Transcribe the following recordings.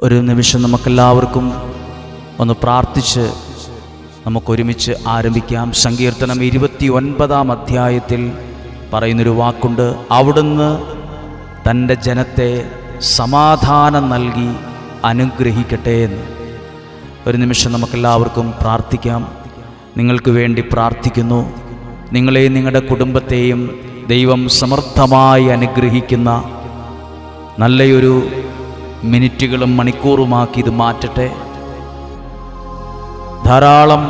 ഒരു നിമിഷം നമുക്കെല്ലാവർക്കും ഒന്ന് പ്രാർത്ഥിച്ച് നമുക്കൊരുമിച്ച് ആരംഭിക്കാം. സങ്കീർത്തനം ഇരുപത്തി ഒൻപതാം അധ്യായത്തിൽ പറയുന്നൊരു വാക്കുണ്ട്. അവിടുന്ന് തന്റെ ജനത്തെ സമാധാനം നൽകി അനുഗ്രഹിക്കട്ടെ എന്ന്. ഒരു നിമിഷം നമുക്കെല്ലാവർക്കും പ്രാർത്ഥിക്കാം. നിങ്ങൾക്ക് വേണ്ടി പ്രാർത്ഥിക്കുന്നു. നിങ്ങളെയും നിങ്ങളുടെ കുടുംബത്തെയും ദൈവം സമർത്ഥമായി അനുഗ്രഹിക്കുന്ന നല്ലയൊരു മിനിറ്റുകളും മണിക്കൂറുമാക്കി ഇത് മാറ്റട്ടെ. ധാരാളം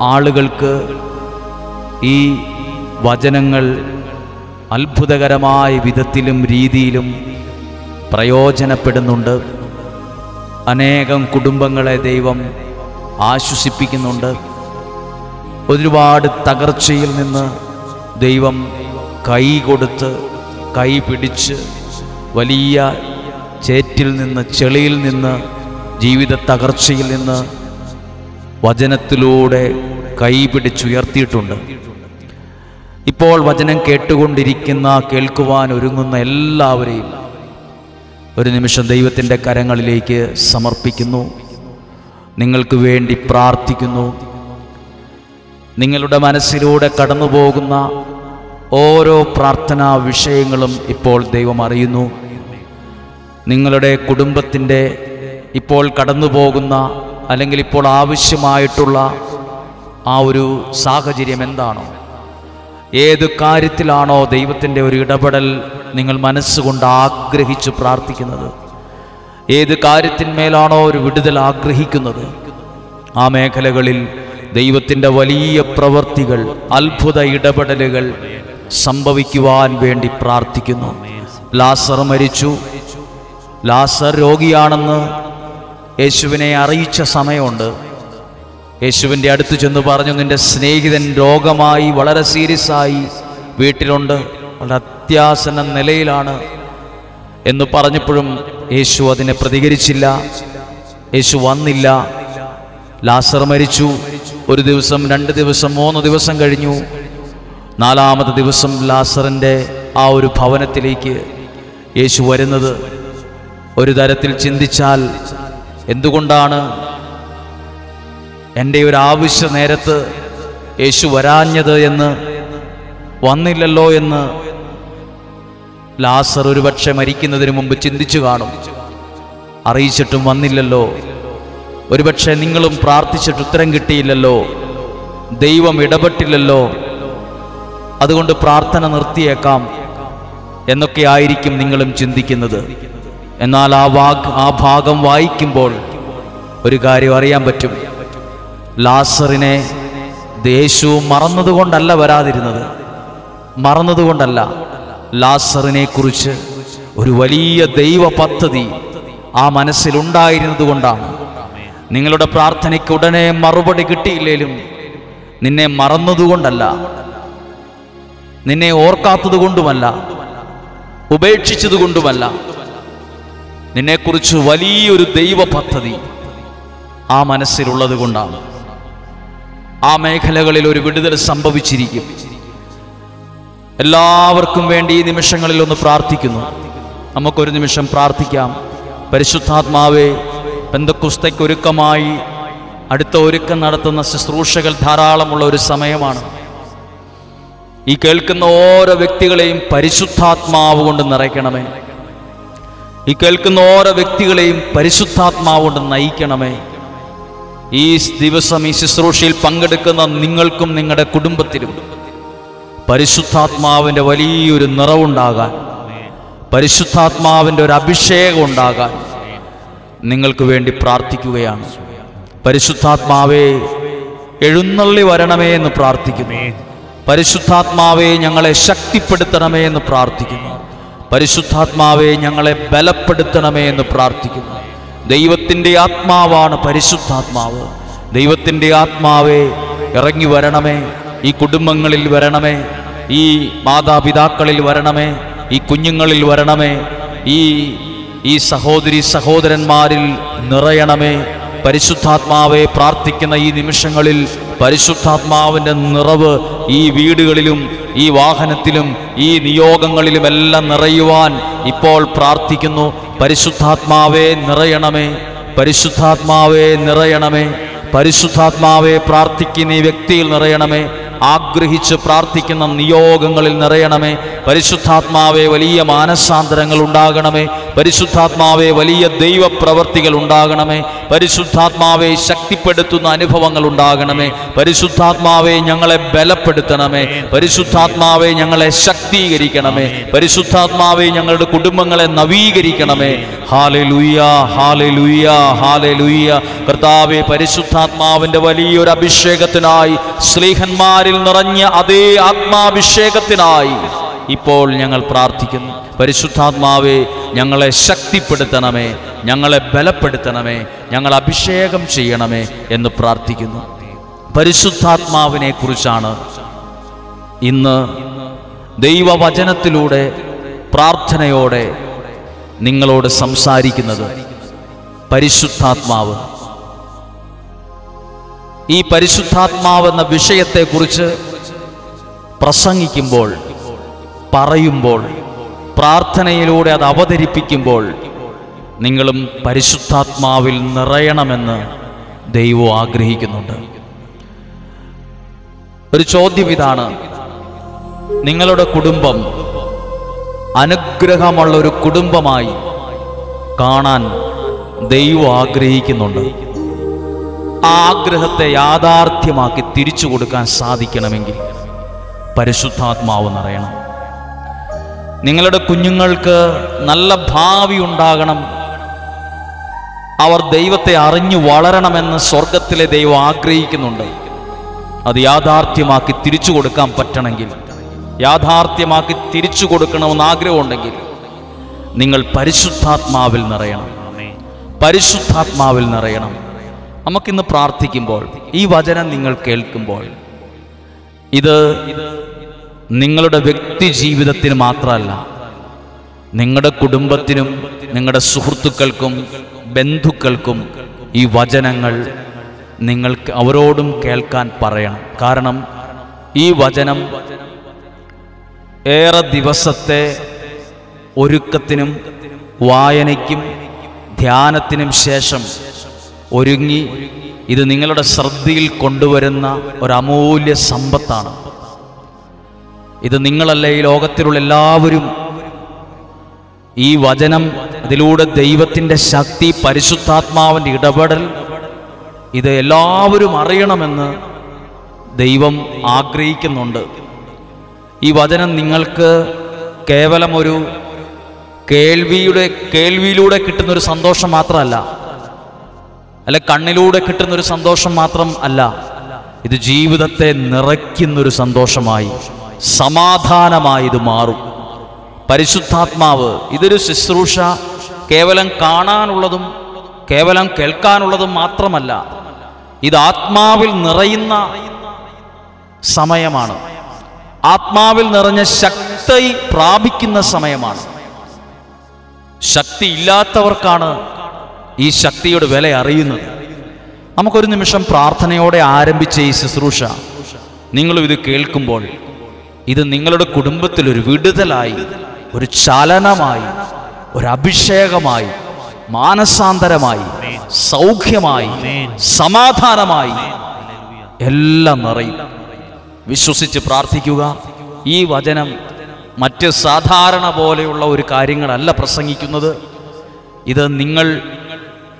ആളുകൾക്ക് ഈ വചനങ്ങൾ അത്ഭുതകരമായ വിധത്തിലും രീതിയിലും പ്രയോജനപ്പെടുന്നുണ്ട്. അനേകം കുടുംബങ്ങളെ ദൈവം ആശ്വസിപ്പിക്കുന്നുണ്ട്. ഒരുപാട് തകർച്ചയിൽ നിന്ന് ദൈവം കൈ കൊടുത്ത് കൈ പിടിച്ച് വലിയ ചേറ്റിൽ നിന്ന് ചെളിയിൽ നിന്ന് ജീവിത തകർച്ചയിൽ നിന്ന് വചനത്തിലൂടെ കൈ പിടിച്ചുയർത്തിയിട്ടുണ്ട്. ഇപ്പോൾ വചനം കേട്ടുകൊണ്ടിരിക്കുന്ന കേൾക്കുവാൻ ഒരുങ്ങുന്ന എല്ലാവരെയും ഒരു നിമിഷം ദൈവത്തിന്റെ കരങ്ങളിലേക്ക് സമർപ്പിക്കുന്നു. നിങ്ങൾക്ക് വേണ്ടി പ്രാർത്ഥിക്കുന്നു. നിങ്ങളുടെ മനസ്സിലൂടെ കടന്നുപോകുന്ന ഓരോ പ്രാർത്ഥനാ വിഷയങ്ങളും ഇപ്പോൾ ദൈവം അറിയുന്നു. നിങ്ങളുടെ കുടുംബത്തിന്റെ ഇപ്പോൾ കടന്നുപോകുന്ന അല്ലെങ്കിൽ ഇപ്പോൾ ആവശ്യമായിട്ടുള്ള ആ ഒരു സാഹചര്യം എന്താണോ? ഏത് കാര്യത്തിലാണോ ദൈവത്തിന്റെ ഒരു ഇടപെടൽ നിങ്ങൾ മനസ്സുകൊണ്ട് ആഗ്രഹിച്ച് പ്രാർത്ഥിക്കുന്നത്? ഏത് കാര്യത്തിന്മേലാണോ ഒരു വിടുതൽ ആഗ്രഹിക്കുന്നത്? ആ മേഖലകളിൽ ദൈവത്തിന്റെ വലിയ പ്രവൃത്തികൾ അത്ഭുത ഇടപെടലുകൾ സംഭവിക്കുവാൻ വേണ്ടി പ്രാർത്ഥിക്കുന്നു. ലാസർ മരിച്ചു. ലാസർ രോഗിയാണെന്ന് യേശുവിനെ അറിയിച്ച സമയമുണ്ട്. യേശുവിന്റെ അടുത്ത് ചെന്ന് പറഞ്ഞു നിന്റെ സ്നേഹിതൻ രോഗമായി വളരെ സീരിയസ് ആയി വീട്ടിലുണ്ട് വളരെ അത്യാസന നിലയിലാണ് എന്ന് പറഞ്ഞപ്പോഴും യേശു അതിനെ പ്രതികരിച്ചില്ല. യേശു വന്നില്ല. ലാസർ മരിച്ചു. ഒരു ദിവസം രണ്ട് ദിവസം മൂന്ന് ദിവസം കഴിഞ്ഞു. നാലാമത്തെ ദിവസം ലാസറിന്റെ ആ ഒരു ഭവനത്തിലേക്ക് യേശു വരുന്നത്. ഒരു തരത്തിൽ ചിന്തിച്ചാൽ എന്തുകൊണ്ടാണ് എന്റെ ഒരു ആവശ്യ നേരത്ത് യേശു വരാഞ്ഞത് എന്ന് വന്നില്ലല്ലോ എന്ന് ലാസർ ഒരുപക്ഷെ മരിക്കുന്നതിന് മുമ്പ് ചിന്തിച്ചു കാണും. അറിയിച്ചിട്ടും വന്നില്ലല്ലോ. ഒരുപക്ഷെ നിങ്ങളും പ്രാർത്ഥിച്ചിട്ട് ഉത്തരം കിട്ടിയില്ലല്ലോ. ദൈവം ഇടപെട്ടില്ലല്ലോ. അതുകൊണ്ട് പ്രാർത്ഥന നിർത്തിയേക്കാം എന്നൊക്കെ ആയിരിക്കും നിങ്ങളും ചിന്തിക്കുന്നത്. എന്നാൽ ആ വാഗ് ആ ഭാഗം വായിക്കുമ്പോൾ ഒരു കാര്യം അറിയാൻ പറ്റും. ലാസറിനെ ദേശവും മറന്നതുകൊണ്ടല്ല വരാതിരുന്നത്. മറന്നതുകൊണ്ടല്ല. ലാസറിനെ കുറിച്ച് ഒരു വലിയ ദൈവ പദ്ധതി ആ മനസ്സിലുണ്ടായിരുന്നത് കൊണ്ടാണ്. നിങ്ങളുടെ പ്രാർത്ഥനയ്ക്ക് ഉടനെ മറുപടി കിട്ടിയില്ലേലും നിന്നെ മറന്നതുകൊണ്ടല്ല നിന്നെ ഓർക്കാത്തതുകൊണ്ടുമല്ല ഉപേക്ഷിച്ചതുകൊണ്ടുമല്ല. നിന്നെക്കുറിച്ച് വലിയൊരു ദൈവ പദ്ധതി ആ മനസ്സിലുള്ളത് കൊണ്ടാണ്. ആ മേഖലകളിൽ ഒരു വിടുതൽ സംഭവിച്ചിരിക്കും. എല്ലാവർക്കും വേണ്ടി ഈ നിമിഷങ്ങളിൽ ഒന്ന് പ്രാർത്ഥിക്കുന്നു. നമുക്കൊരു നിമിഷം പ്രാർത്ഥിക്കാം. പരിശുദ്ധാത്മാവെ ബന്ധക്കുസ്തയ്ക്ക് ഒരുക്കമായി അടുത്ത ഒരുക്കം നടത്തുന്ന ശുശ്രൂഷകൾ ധാരാളമുള്ള ഒരു സമയമാണ്. ഈ കേൾക്കുന്ന ഓരോ വ്യക്തികളെയും പരിശുദ്ധാത്മാവ് കൊണ്ട് നിറയ്ക്കണമേ. ഈ കേൾക്കുന്ന ഓരോ വ്യക്തികളെയും പരിശുദ്ധാത്മാവ് കൊണ്ട് നയിക്കണമേ. ഈ ദിവസം ഈ ശുശ്രൂഷയിൽ പങ്കെടുക്കുന്ന നിങ്ങൾക്കും നിങ്ങളുടെ കുടുംബത്തിലും പരിശുദ്ധാത്മാവിന്റെ വലിയൊരു നിറവുണ്ടാകാൻ പരിശുദ്ധാത്മാവിന്റെ ഒരു അഭിഷേകം ഉണ്ടാകാൻ നിങ്ങൾക്ക് വേണ്ടി പ്രാർത്ഥിക്കുകയാണ്. പരിശുദ്ധാത്മാവേ എഴുന്നള്ളി വരണമേ എന്ന് പ്രാർത്ഥിക്കുന്നു. പരിശുദ്ധാത്മാവെ ഞങ്ങളെ ശക്തിപ്പെടുത്തണമേ എന്ന് പ്രാർത്ഥിക്കുന്നു. പരിശുദ്ധാത്മാവെ ഞങ്ങളെ ബലപ്പെടുത്തണമേ എന്ന് പ്രാർത്ഥിക്കുന്നു. ദൈവത്തിന്റെ ആത്മാവാണ് പരിശുദ്ധാത്മാവ്. ദൈവത്തിന്റെ ആത്മാവെ ഇറങ്ങി വരണമേ. ഈ കുടുംബങ്ങളിൽ വരണമേ. ഈ മാതാപിതാക്കളിൽ വരണമേ. ഈ കുഞ്ഞുങ്ങളിൽ വരണമേ. ഈ ഈ സഹോദരി സഹോദരന്മാരിൽ നിറയണമേ. പരിശുദ്ധാത്മാവെ പ്രാർത്ഥിക്കുന്ന ഈ നിമിഷങ്ങളിൽ പരിശുദ്ധാത്മാവിന്റെ നിറവ് ഈ വീടുകളിലും ഈ വാഹനത്തിലും ഈ നിയോഗങ്ങളിലുമെല്ലാം നിറയുവാൻ ഇപ്പോൾ പ്രാർത്ഥിക്കുന്നു. പരിശുദ്ധാത്മാവെ നിറയണമേ. പരിശുദ്ധാത്മാവെ നിറയണമേ. പരിശുദ്ധാത്മാവെ പ്രാർത്ഥിക്കുന്ന ഈ വ്യക്തിയിൽ നിറയണമേ. ആഗ്രഹിച്ച് പ്രാർത്ഥിക്കുന്ന നിയോഗങ്ങളിൽ നിറയണമേ. പരിശുദ്ധാത്മാവെ വലിയ മാനസാന്തരങ്ങൾ ഉണ്ടാകണമേ. പരിശുദ്ധാത്മാവെ വലിയ ദൈവപ്രവർത്തികൾ ഉണ്ടാകണമേ. പരിശുദ്ധാത്മാവെ ശക്തിപ്പെടുത്തുന്ന അനുഭവങ്ങൾ ഉണ്ടാകണമേ. പരിശുദ്ധാത്മാവെ ഞങ്ങളെ ബലപ്പെടുത്തണമേ. പരിശുദ്ധാത്മാവെ ഞങ്ങളെ ശക്തീകരിക്കണമേ. പരിശുദ്ധാത്മാവെ ഞങ്ങളുടെ കുടുംബങ്ങളെ നവീകരിക്കണമേ. Hallelujah hallelujah hallelujah കർത്താവെ പരിശുദ്ധാത്മാവിന്റെ വലിയൊരു അഭിഷേകത്തിനായി സ്ലീഹന്മാരിൽ നിറഞ്ഞ അതേ ആത്മാഭിഷേകത്തിനായി ഇപ്പോൾ ഞങ്ങൾ പ്രാർത്ഥിക്കുന്നു. പരിശുദ്ധാത്മാവെ ഞങ്ങളെ ശക്തിപ്പെടുത്തണമേ ഞങ്ങളെ ബലപ്പെടുത്തണമേ ഞങ്ങൾ അഭിഷേകം ചെയ്യണമേ എന്ന് പ്രാർത്ഥിക്കുന്നു. പരിശുദ്ധാത്മാവിനെ കുറിച്ചാണ് ഇന്ന് ദൈവവചനത്തിലൂടെ പ്രാർത്ഥനയോടെ നിങ്ങളോട് സംസാരിക്കുന്നത് പരിശുദ്ധാത്മാവ്. ഈ പരിശുദ്ധാത്മാവെന്ന വിഷയത്തെക്കുറിച്ച് പ്രസംഗിക്കുമ്പോൾ പറയുമ്പോൾ പ്രാർത്ഥനയിലൂടെ അത് അവതരിപ്പിക്കുമ്പോൾ നിങ്ങളും പരിശുദ്ധാത്മാവിൽ നിറയണമെന്ന് ദൈവം ആഗ്രഹിക്കുന്നുണ്ട്. ഒരു ചോദ്യം ഇതാണ്. നിങ്ങളുടെ കുടുംബം അനുഗ്രഹമുള്ള ഒരു കുടുംബമായി കാണാൻ ദൈവം ആഗ്രഹിക്കുന്നുണ്ട്. ആ ആഗ്രഹത്തെ യാഥാർത്ഥ്യമാക്കി തിരിച്ചു കൊടുക്കാൻ സാധിക്കണമെങ്കിൽ പരിശുദ്ധാത്മാവ് നിറയണം. നിങ്ങളുടെ കുഞ്ഞുങ്ങൾക്ക് നല്ല ഭാവി ഉണ്ടാകണം. അവർ ദൈവത്തെ അറിഞ്ഞു വളരണമെന്ന് സ്വർഗത്തിലെ ദൈവം ആഗ്രഹിക്കുന്നുണ്ട്. അത് യാഥാർത്ഥ്യമാക്കി തിരിച്ചു കൊടുക്കാൻ പറ്റണമെങ്കിൽ യാഥാർത്ഥ്യമാക്കി തിരിച്ചു കൊടുക്കണമെന്ന് ആഗ്രഹമുണ്ടെങ്കിൽ നിങ്ങൾ പരിശുദ്ധാത്മാവിൽ നിറയണം. പരിശുദ്ധാത്മാവിൽ നിറയണം. നമുക്കിന്ന് പ്രാർത്ഥിക്കുമ്പോൾ ഈ വചനം നിങ്ങൾ കേൾക്കുമ്പോൾ ഇത് നിങ്ങളുടെ വ്യക്തി ജീവിതത്തിന് മാത്രമല്ല നിങ്ങളുടെ കുടുംബത്തിനും നിങ്ങളുടെ സുഹൃത്തുക്കൾക്കും ബന്ധുക്കൾക്കും ഈ വചനങ്ങൾ നിങ്ങൾക്ക് അവരോടും കേൾക്കാൻ പറയണം. കാരണം ഈ വചനം ഏറെ ദിവസത്തെ ഒരുക്കത്തിനും വായനയ്ക്കും ധ്യാനത്തിനും ശേഷം ഒരുങ്ങി ഇത് നിങ്ങളുടെ ശ്രദ്ധയിൽ കൊണ്ടുവരുന്ന ഒരു അമൂല്യ സമ്പത്താണ്. ഇത് നിങ്ങളല്ലേ ഈ ലോകത്തിലുള്ള എല്ലാവരും? ഈ വചനം അതിലൂടെ ദൈവത്തിന്റെ ശക്തി പരിശുദ്ധാത്മാവിന്റെ ഇടപെടൽ ഇത് എല്ലാവരും അറിയണമെന്ന് ദൈവം ആഗ്രഹിക്കുന്നുണ്ട്. ഈ വചനം നിങ്ങൾക്ക് കേവലം ഒരു കേൾവിയുടെ കേൾവിയിലൂടെ കിട്ടുന്നൊരു സന്തോഷം മാത്രമല്ല അല്ല കണ്ണിലൂടെ കിട്ടുന്നൊരു സന്തോഷം മാത്രം അല്ല ഇത് ജീവിതത്തെ നിറയ്ക്കുന്നൊരു സന്തോഷമായി. സമാധാനമായി ഇത് മാറും. പരിശുദ്ധാത്മാവ് ഇതൊരു ശുശ്രൂഷ കേവലം കാണാനുള്ളതും കേവലം കേൾക്കാനുള്ളതും മാത്രമല്ല ഇത് ആത്മാവിൽ നിറയുന്ന സമയമാണ്. ആത്മാവിൽ നിറഞ്ഞ ശക്തി പ്രാപിക്കുന്ന സമയമാണ്. ശക്തി ഇല്ലാത്തവർക്കാണ് ഈ ശക്തിയുടെ വില അറിയുന്നത്. നമുക്കൊരു നിമിഷം പ്രാർത്ഥനയോടെ ആരംഭിച്ച ഈ ശുശ്രൂഷ നിങ്ങളും ഇത് കേൾക്കുമ്പോൾ ഇത് നിങ്ങളുടെ കുടുംബത്തിൽ ഒരു വിടുതലായി ഒരു ചലനമായി ഒരു അഭിഷേകമായി മാനസാന്തരമായി സൗഖ്യമായി സമാധാനമായി എല്ലാം നിറയും. വിശ്വസിച്ച് പ്രാർത്ഥിക്കുക. ഈ വചനം മറ്റ് സാധാരണ പോലെയുള്ള ഒരു കാര്യങ്ങളല്ല പ്രസംഗിക്കുന്നത്. ഇത് നിങ്ങൾ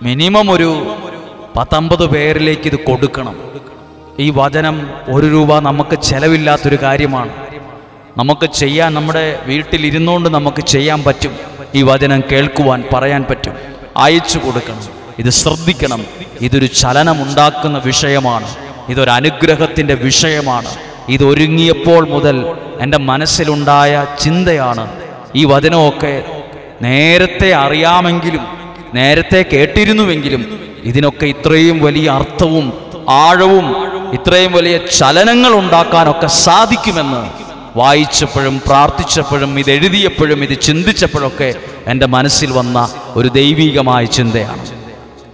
മിനിമം ഒരു പത്തൊമ്പത് പേരിലേക്ക് ഇത് കൊടുക്കണം. ഈ വചനം ഒരു രൂപ നമുക്ക് ചെലവില്ലാത്തൊരു കാര്യമാണ്. നമുക്ക് ചെയ്യാൻ നമ്മുടെ വീട്ടിലിരുന്നുകൊണ്ട് നമുക്ക് ചെയ്യാൻ പറ്റും. ഈ വചനം കേൾക്കുവാൻ പറയാൻ പറ്റും. അയച്ചു കൊടുക്കണം. ഇത് ശ്രദ്ധിക്കണം. ഇതൊരു ചലനമുണ്ടാക്കുന്ന വിഷയമാണ്. ഇതൊരു അനുഗ്രഹത്തിന്റെ വിഷയമാണ്. ഇതൊരുങ്ങിയപ്പോൾ മുതൽ എന്റെ മനസ്സിലുണ്ടായ ചിന്തയാണ്. ഈ വചനമൊക്കെ നേരത്തെ അറിയാമെങ്കിലും നേരത്തെ കേട്ടിരുന്നുവെങ്കിലും ഇതിനൊക്കെ ഇത്രയും വലിയ അർത്ഥവും ആഴവും ഇത്രയും വലിയ ചലനങ്ങൾ ഉണ്ടാക്കാനൊക്കെ സാധിക്കുമെന്ന് വായിച്ചപ്പോഴും പ്രാർത്ഥിച്ചപ്പോഴും ഇത് എഴുതിയപ്പോഴും ഇത് ചിന്തിച്ചപ്പോഴൊക്കെ എന്റെ മനസ്സിൽ വന്ന ഒരു ദൈവീകമായ ചിന്തയാണ്.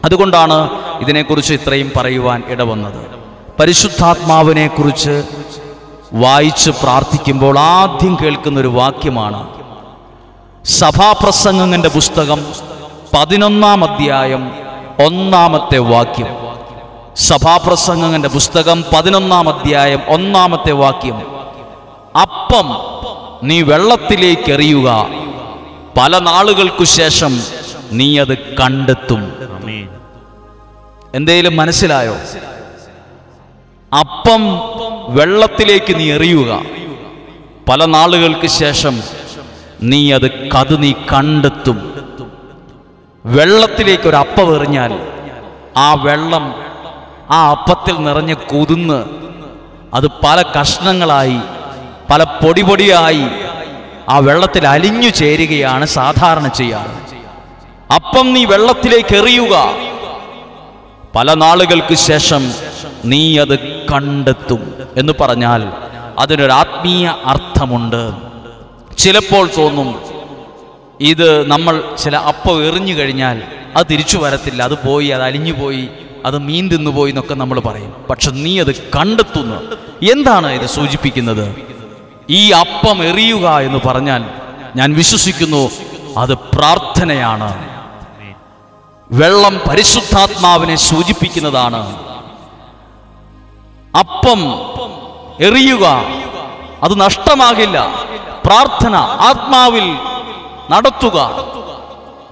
അതുകൊണ്ടാണ് ഇതിനെക്കുറിച്ച് ഇത്രയും പറയുവാൻ ഇടവന്നത്. പരിശുദ്ധാത്മാവിനെക്കുറിച്ച് വായിച്ച് പ്രാർത്ഥിക്കുമ്പോൾ ആദ്യം കേൾക്കുന്ന ഒരു വാക്യമാണ് സഭാപ്രസംഗങ്ങളുടെ പുസ്തകം പതിനൊന്നാം അധ്യായം ഒന്നാമത്തെ വാക്യം. സഭാപ്രസംഗങ്ങളുടെ പുസ്തകം പതിനൊന്നാം അധ്യായം ഒന്നാമത്തെ വാക്യം. അപ്പം നീ വെള്ളത്തിലേക്ക് എറിയുക പല നാളുകൾക്കു ശേഷം നീ അത് കണ്ടെത്തും. എന്തേലും മനസ്സിലായോ? അപ്പം വെള്ളത്തിലേക്ക് നീ എറിയുക. പല നാളുകൾക്ക് ശേഷം നീ അത് കത് നീ കണ്ടെത്തും. വെള്ളത്തിലേക്ക് ഒരു അപ്പം എറിഞ്ഞാൽ ആ വെള്ളം ആ അപ്പത്തിൽ നിറഞ്ഞ് കുതിന്ന് അത് പല കഷ്ണങ്ങളായി പല പൊടി പൊടിയായി ആ വെള്ളത്തിൽ അലിഞ്ഞു ചേരുകയാണ് സാധാരണ ചെയ്യാറ്. അപ്പം നീ വെള്ളത്തിലേക്ക് എറിയുക. പല നാളുകൾക്ക് ശേഷം നീ അത് കണ്ടെത്തും എന്ന് പറഞ്ഞാൽ അതിനൊരു ആത്മീയ അർത്ഥമുണ്ട്. ചിലപ്പോൾ തോന്നും ഇത് നമ്മൾ ചില അപ്പം എറിഞ്ഞു കഴിഞ്ഞാൽ അത് തിരിച്ചു വരത്തില്ല അത് പോയി അത് അലിഞ്ഞു പോയി അത് മീൻ തിന്നുപോയി എന്നൊക്കെ നമ്മൾ പറയും. പക്ഷെ നീ അത് കണ്ടെത്തുന്നു. എന്താണ് ഇത് സൂചിപ്പിക്കുന്നത്? ഈ അപ്പം എറിയുക എന്ന് പറഞ്ഞാൽ ഞാൻ വിശ്വസിക്കുന്നു അത് പ്രാർത്ഥനയാണ്. വെള്ളം പരിശുദ്ധാത്മാവിനെ സൂചിപ്പിക്കുന്നതാണ്. അപ്പം എറിയുക അത് നഷ്ടമാകില്ല. പ്രാർത്ഥന ആത്മാവിൽ നടത്തുക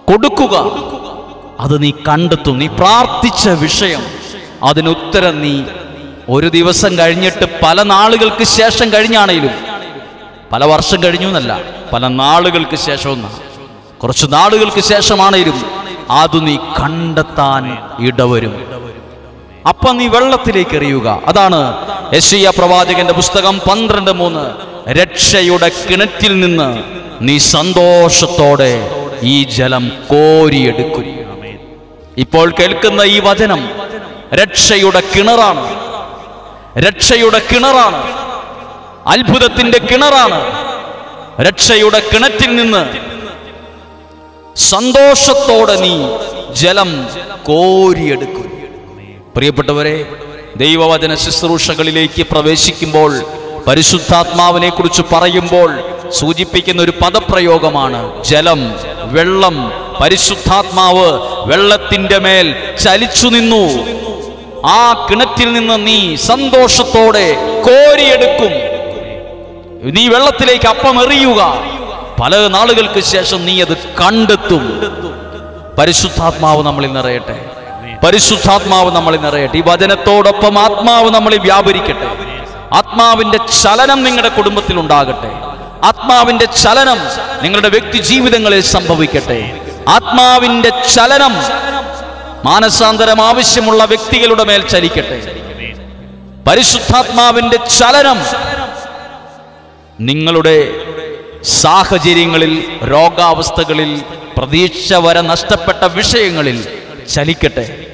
കൊടുക്കുക. അത് നീ കണ്ടെത്തും നീ പ്രാർത്ഥിച്ച വിഷയം. അതിനുത്തരം നീ ഒരു ദിവസം കഴിഞ്ഞിട്ട് പല നാളുകൾക്ക് ശേഷം കഴിഞ്ഞാണേലും പല വർഷം കഴിഞ്ഞു എന്നല്ല പല നാളുകൾക്ക് ശേഷം. കുറച്ച് നാളുകൾക്ക് ശേഷമാണേലും അത് നീ കണ്ടെത്താൻ ഇടവരും. അപ്പൊ നീ വെള്ളത്തിലേക്ക് എറിയുക. അതാണ് യശയ്യ പ്രവാചകന്റെ പുസ്തകം പന്ത്രണ്ട് മൂന്ന്. രക്ഷയുടെ കിണറ്റിൽ നിന്ന് നീ സന്തോഷത്തോടെ ഈ ജലം കോരിയെടുക്കും. ഇപ്പോൾ കേൾക്കുന്ന ഈ വചനം രക്ഷയുടെ കിണറാണ്. രക്ഷയുടെ കിണറാണ്. അത്ഭുതത്തിന്റെ കിണറാണ്. രക്ഷയുടെ കിണറ്റിൽ നിന്ന് സന്തോഷത്തോടെ നീ ജലം കോരിയെടുക്കും. പ്രിയപ്പെട്ടവരെ ദൈവവചന ശുശ്രൂഷകളിലേക്ക് പ്രവേശിക്കുമ്പോൾ പരിശുദ്ധാത്മാവിനെ കുറിച്ച് പറയുമ്പോൾ സൂചിപ്പിക്കുന്ന ഒരു പദപ്രയോഗമാണ് ജലം വെള്ളം. പരിശുദ്ധാത്മാവ് വെള്ളത്തിന്റെ മേൽ ചലിച്ചു നിന്നു. ആ കിണറ്റിൽ നിന്ന് നീ സന്തോഷത്തോടെ കോരിയെടുക്കും. നീ വെള്ളത്തിലേക്ക് അപ്പം എറിയുക. പല നാളുകൾക്ക് ശേഷം നീ അത് കണ്ടെത്തും. പരിശുദ്ധാത്മാവ് നമ്മളിൽ നിറയട്ടെ. പരിശുദ്ധാത്മാവ് നമ്മളിൽ നിറയട്ടെ. ഈ വചനത്തോടൊപ്പം ആത്മാവ് നമ്മളിൽ വ്യാപരിക്കട്ടെ. ആത്മാവിന്റെ ചലനം നിങ്ങളുടെ കുടുംബത്തിൽ ഉണ്ടാകട്ടെ. ആത്മാവിന്റെ ചലനം നിങ്ങളുടെ വ്യക്തി ജീവിതങ്ങളിൽ സംഭവിക്കട്ടെ. ആത്മാവിന്റെ ചലനം മാനസാന്തരം ആവശ്യമുള്ള വ്യക്തികളുടെ മേൽ ചലിക്കട്ടെ. പരിശുദ്ധാത്മാവിന്റെ ചലനം നിങ്ങളുടെ സാഹചര്യങ്ങളിൽ രോഗാവസ്ഥകളിൽ പ്രതീക്ഷ വരെ നഷ്ടപ്പെട്ട വിഷയങ്ങളിൽ ചലിക്കട്ടെ.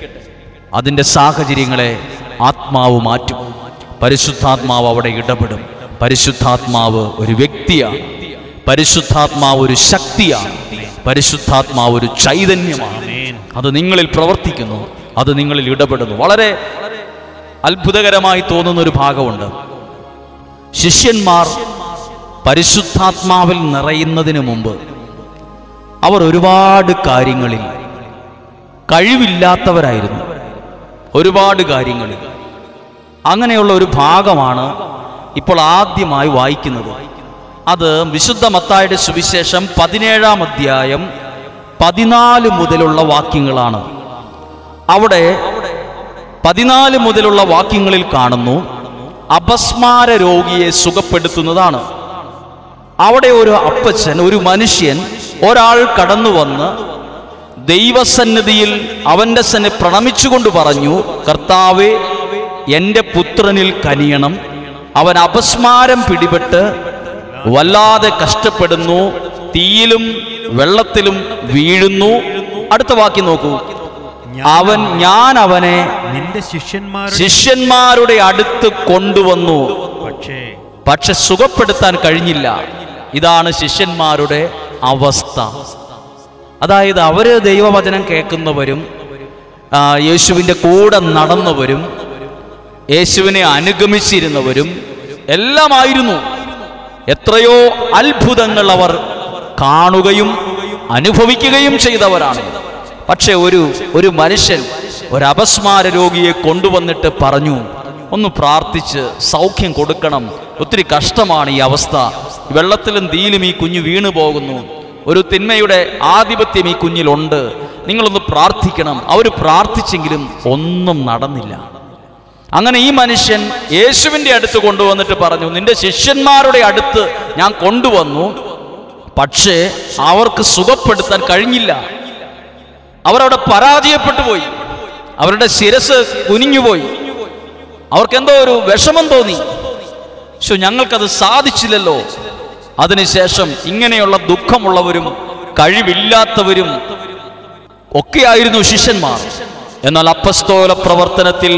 അതിന്റെ സാഹചര്യങ്ങളെ ആത്മാവ് മാറ്റും. പരിശുദ്ധാത്മാവ് അവിടെ ഇടപെടും. പരിശുദ്ധാത്മാവ് ഒരു വ്യക്തിയാണ് പരിശുദ്ധാത്മാവ് ഒരു ശക്തിയാണ് പരിശുദ്ധാത്മാവ് ഒരു ചൈതന്യമാണ് അത് നിങ്ങളിൽ പ്രവർത്തിക്കുന്നു. അത് നിങ്ങളിൽ ഇടപെടുന്നു. വളരെ അത്ഭുതകരമായി തോന്നുന്ന ഒരു ഭാഗമുണ്ട്. ശിഷ്യന്മാർ പരിശുദ്ധാത്മാവിൽ നിറയുന്നതിന് മുമ്പ് അവർ ഒരുപാട് കാര്യങ്ങളിൽ കഴിവില്ലാത്തവരായിരുന്നു. ഒരുപാട് കാര്യങ്ങളിൽ. അങ്ങനെയുള്ള ഒരു ഭാഗമാണ് ഇപ്പോൾ ആദ്യമായി വായിക്കുന്നത്. അത് വിശുദ്ധ മത്തായുടെ സുവിശേഷം പതിനേഴാം അധ്യായം പതിനാല് മുതലുള്ള വാക്യങ്ങളാണ്. അവിടെ പതിനാല് മുതലുള്ള വാക്യങ്ങളിൽ കാണുന്നു അപസ്മാര രോഗിയെ സുഖപ്പെടുത്തുന്നതാണ്. അവിടെ ഒരു അപ്പച്ചൻ ഒരു മനുഷ്യൻ ഒരാൾ കടന്നു വന്ന് ദൈവസന്നിധിയിൽ അവന്റെ സന്നെ പ്രണമിച്ചുകൊണ്ട് പറഞ്ഞു കർത്താവെ എന്റെ പുത്രനിൽ കനിയണം. അവൻ അപസ്മാരം പിടിപെട്ട് വല്ലാതെ കഷ്ടപ്പെടുന്നു തീയിലും വെള്ളത്തിലും വീഴുന്നു. അടുത്ത വാക്കി നോക്കൂ. അവൻ ഞാൻ അവനെ നിന്റെ ശിഷ്യന്മാർ ശിഷ്യന്മാരുടെ അടുത്ത് കൊണ്ടുവന്നു. പക്ഷേ പക്ഷെ സുഖപ്പെടുത്താൻ കഴിഞ്ഞില്ല. ഇതാണ് ശിഷ്യന്മാരുടെ അവസ്ഥ. അതായത് അവർ ദൈവവചനം കേൾക്കുന്നവരും യേശുവിന്റെ കൂടെ നടന്നവരും യേശുവിനെ അനുഗമിച്ചിരുന്നവരും എല്ലാമായിരുന്നു. എത്രയോ അത്ഭുതങ്ങൾ അവർ കാണുകയും അനുഭവിക്കുകയും ചെയ്തവരാണ്. പക്ഷെ ഒരു ഒരു മനുഷ്യൻ ഒരു അപസ്മാര രോഗിയെ കൊണ്ടുവന്നിട്ട് പറഞ്ഞു ഒന്ന് പ്രാർത്ഥിച്ച് സൗഖ്യം കൊടുക്കണം. ഒത്തിരി കഷ്ടമാണ് ഈ അവസ്ഥ. വെള്ളത്തിലും തീയിലും ഈ കുഞ്ഞു വീണു പോകുന്നു. ഒരു തിന്മയുടെ ആധിപത്യം ഈ കുഞ്ഞിലുണ്ട്. നിങ്ങളൊന്ന് പ്രാർത്ഥിക്കണം. അവർ പ്രാർത്ഥിച്ചെങ്കിലും ഒന്നും നടന്നില്ല. അങ്ങനെ ഈ മനുഷ്യൻ യേശുവിന്റെ അടുത്ത് കൊണ്ടുവന്നിട്ട് പറഞ്ഞു നിന്റെ ശിഷ്യന്മാരുടെ അടുത്ത് ഞാൻ കൊണ്ടുവന്നു. പക്ഷേ അവർക്ക് സുഖപ്പെടുത്താൻ കഴിഞ്ഞില്ല. അവരവിടെ പരാജയപ്പെട്ടു പോയി. അവരുടെ ശിരസ് കുനിഞ്ഞുപോയി. അവർക്കെന്തോ ഒരു വിഷമം തോന്നി. പക്ഷെ ഞങ്ങൾക്കത് സാധിച്ചില്ലല്ലോ. അതിനുശേഷം ഇങ്ങനെയുള്ള ദുഃഖമുള്ളവരും കഴിവില്ലാത്തവരും ഒക്കെയായിരുന്നു ശിഷ്യന്മാർ. എന്നാൽ അപ്പസ്തോല പ്രവർത്തനത്തിൽ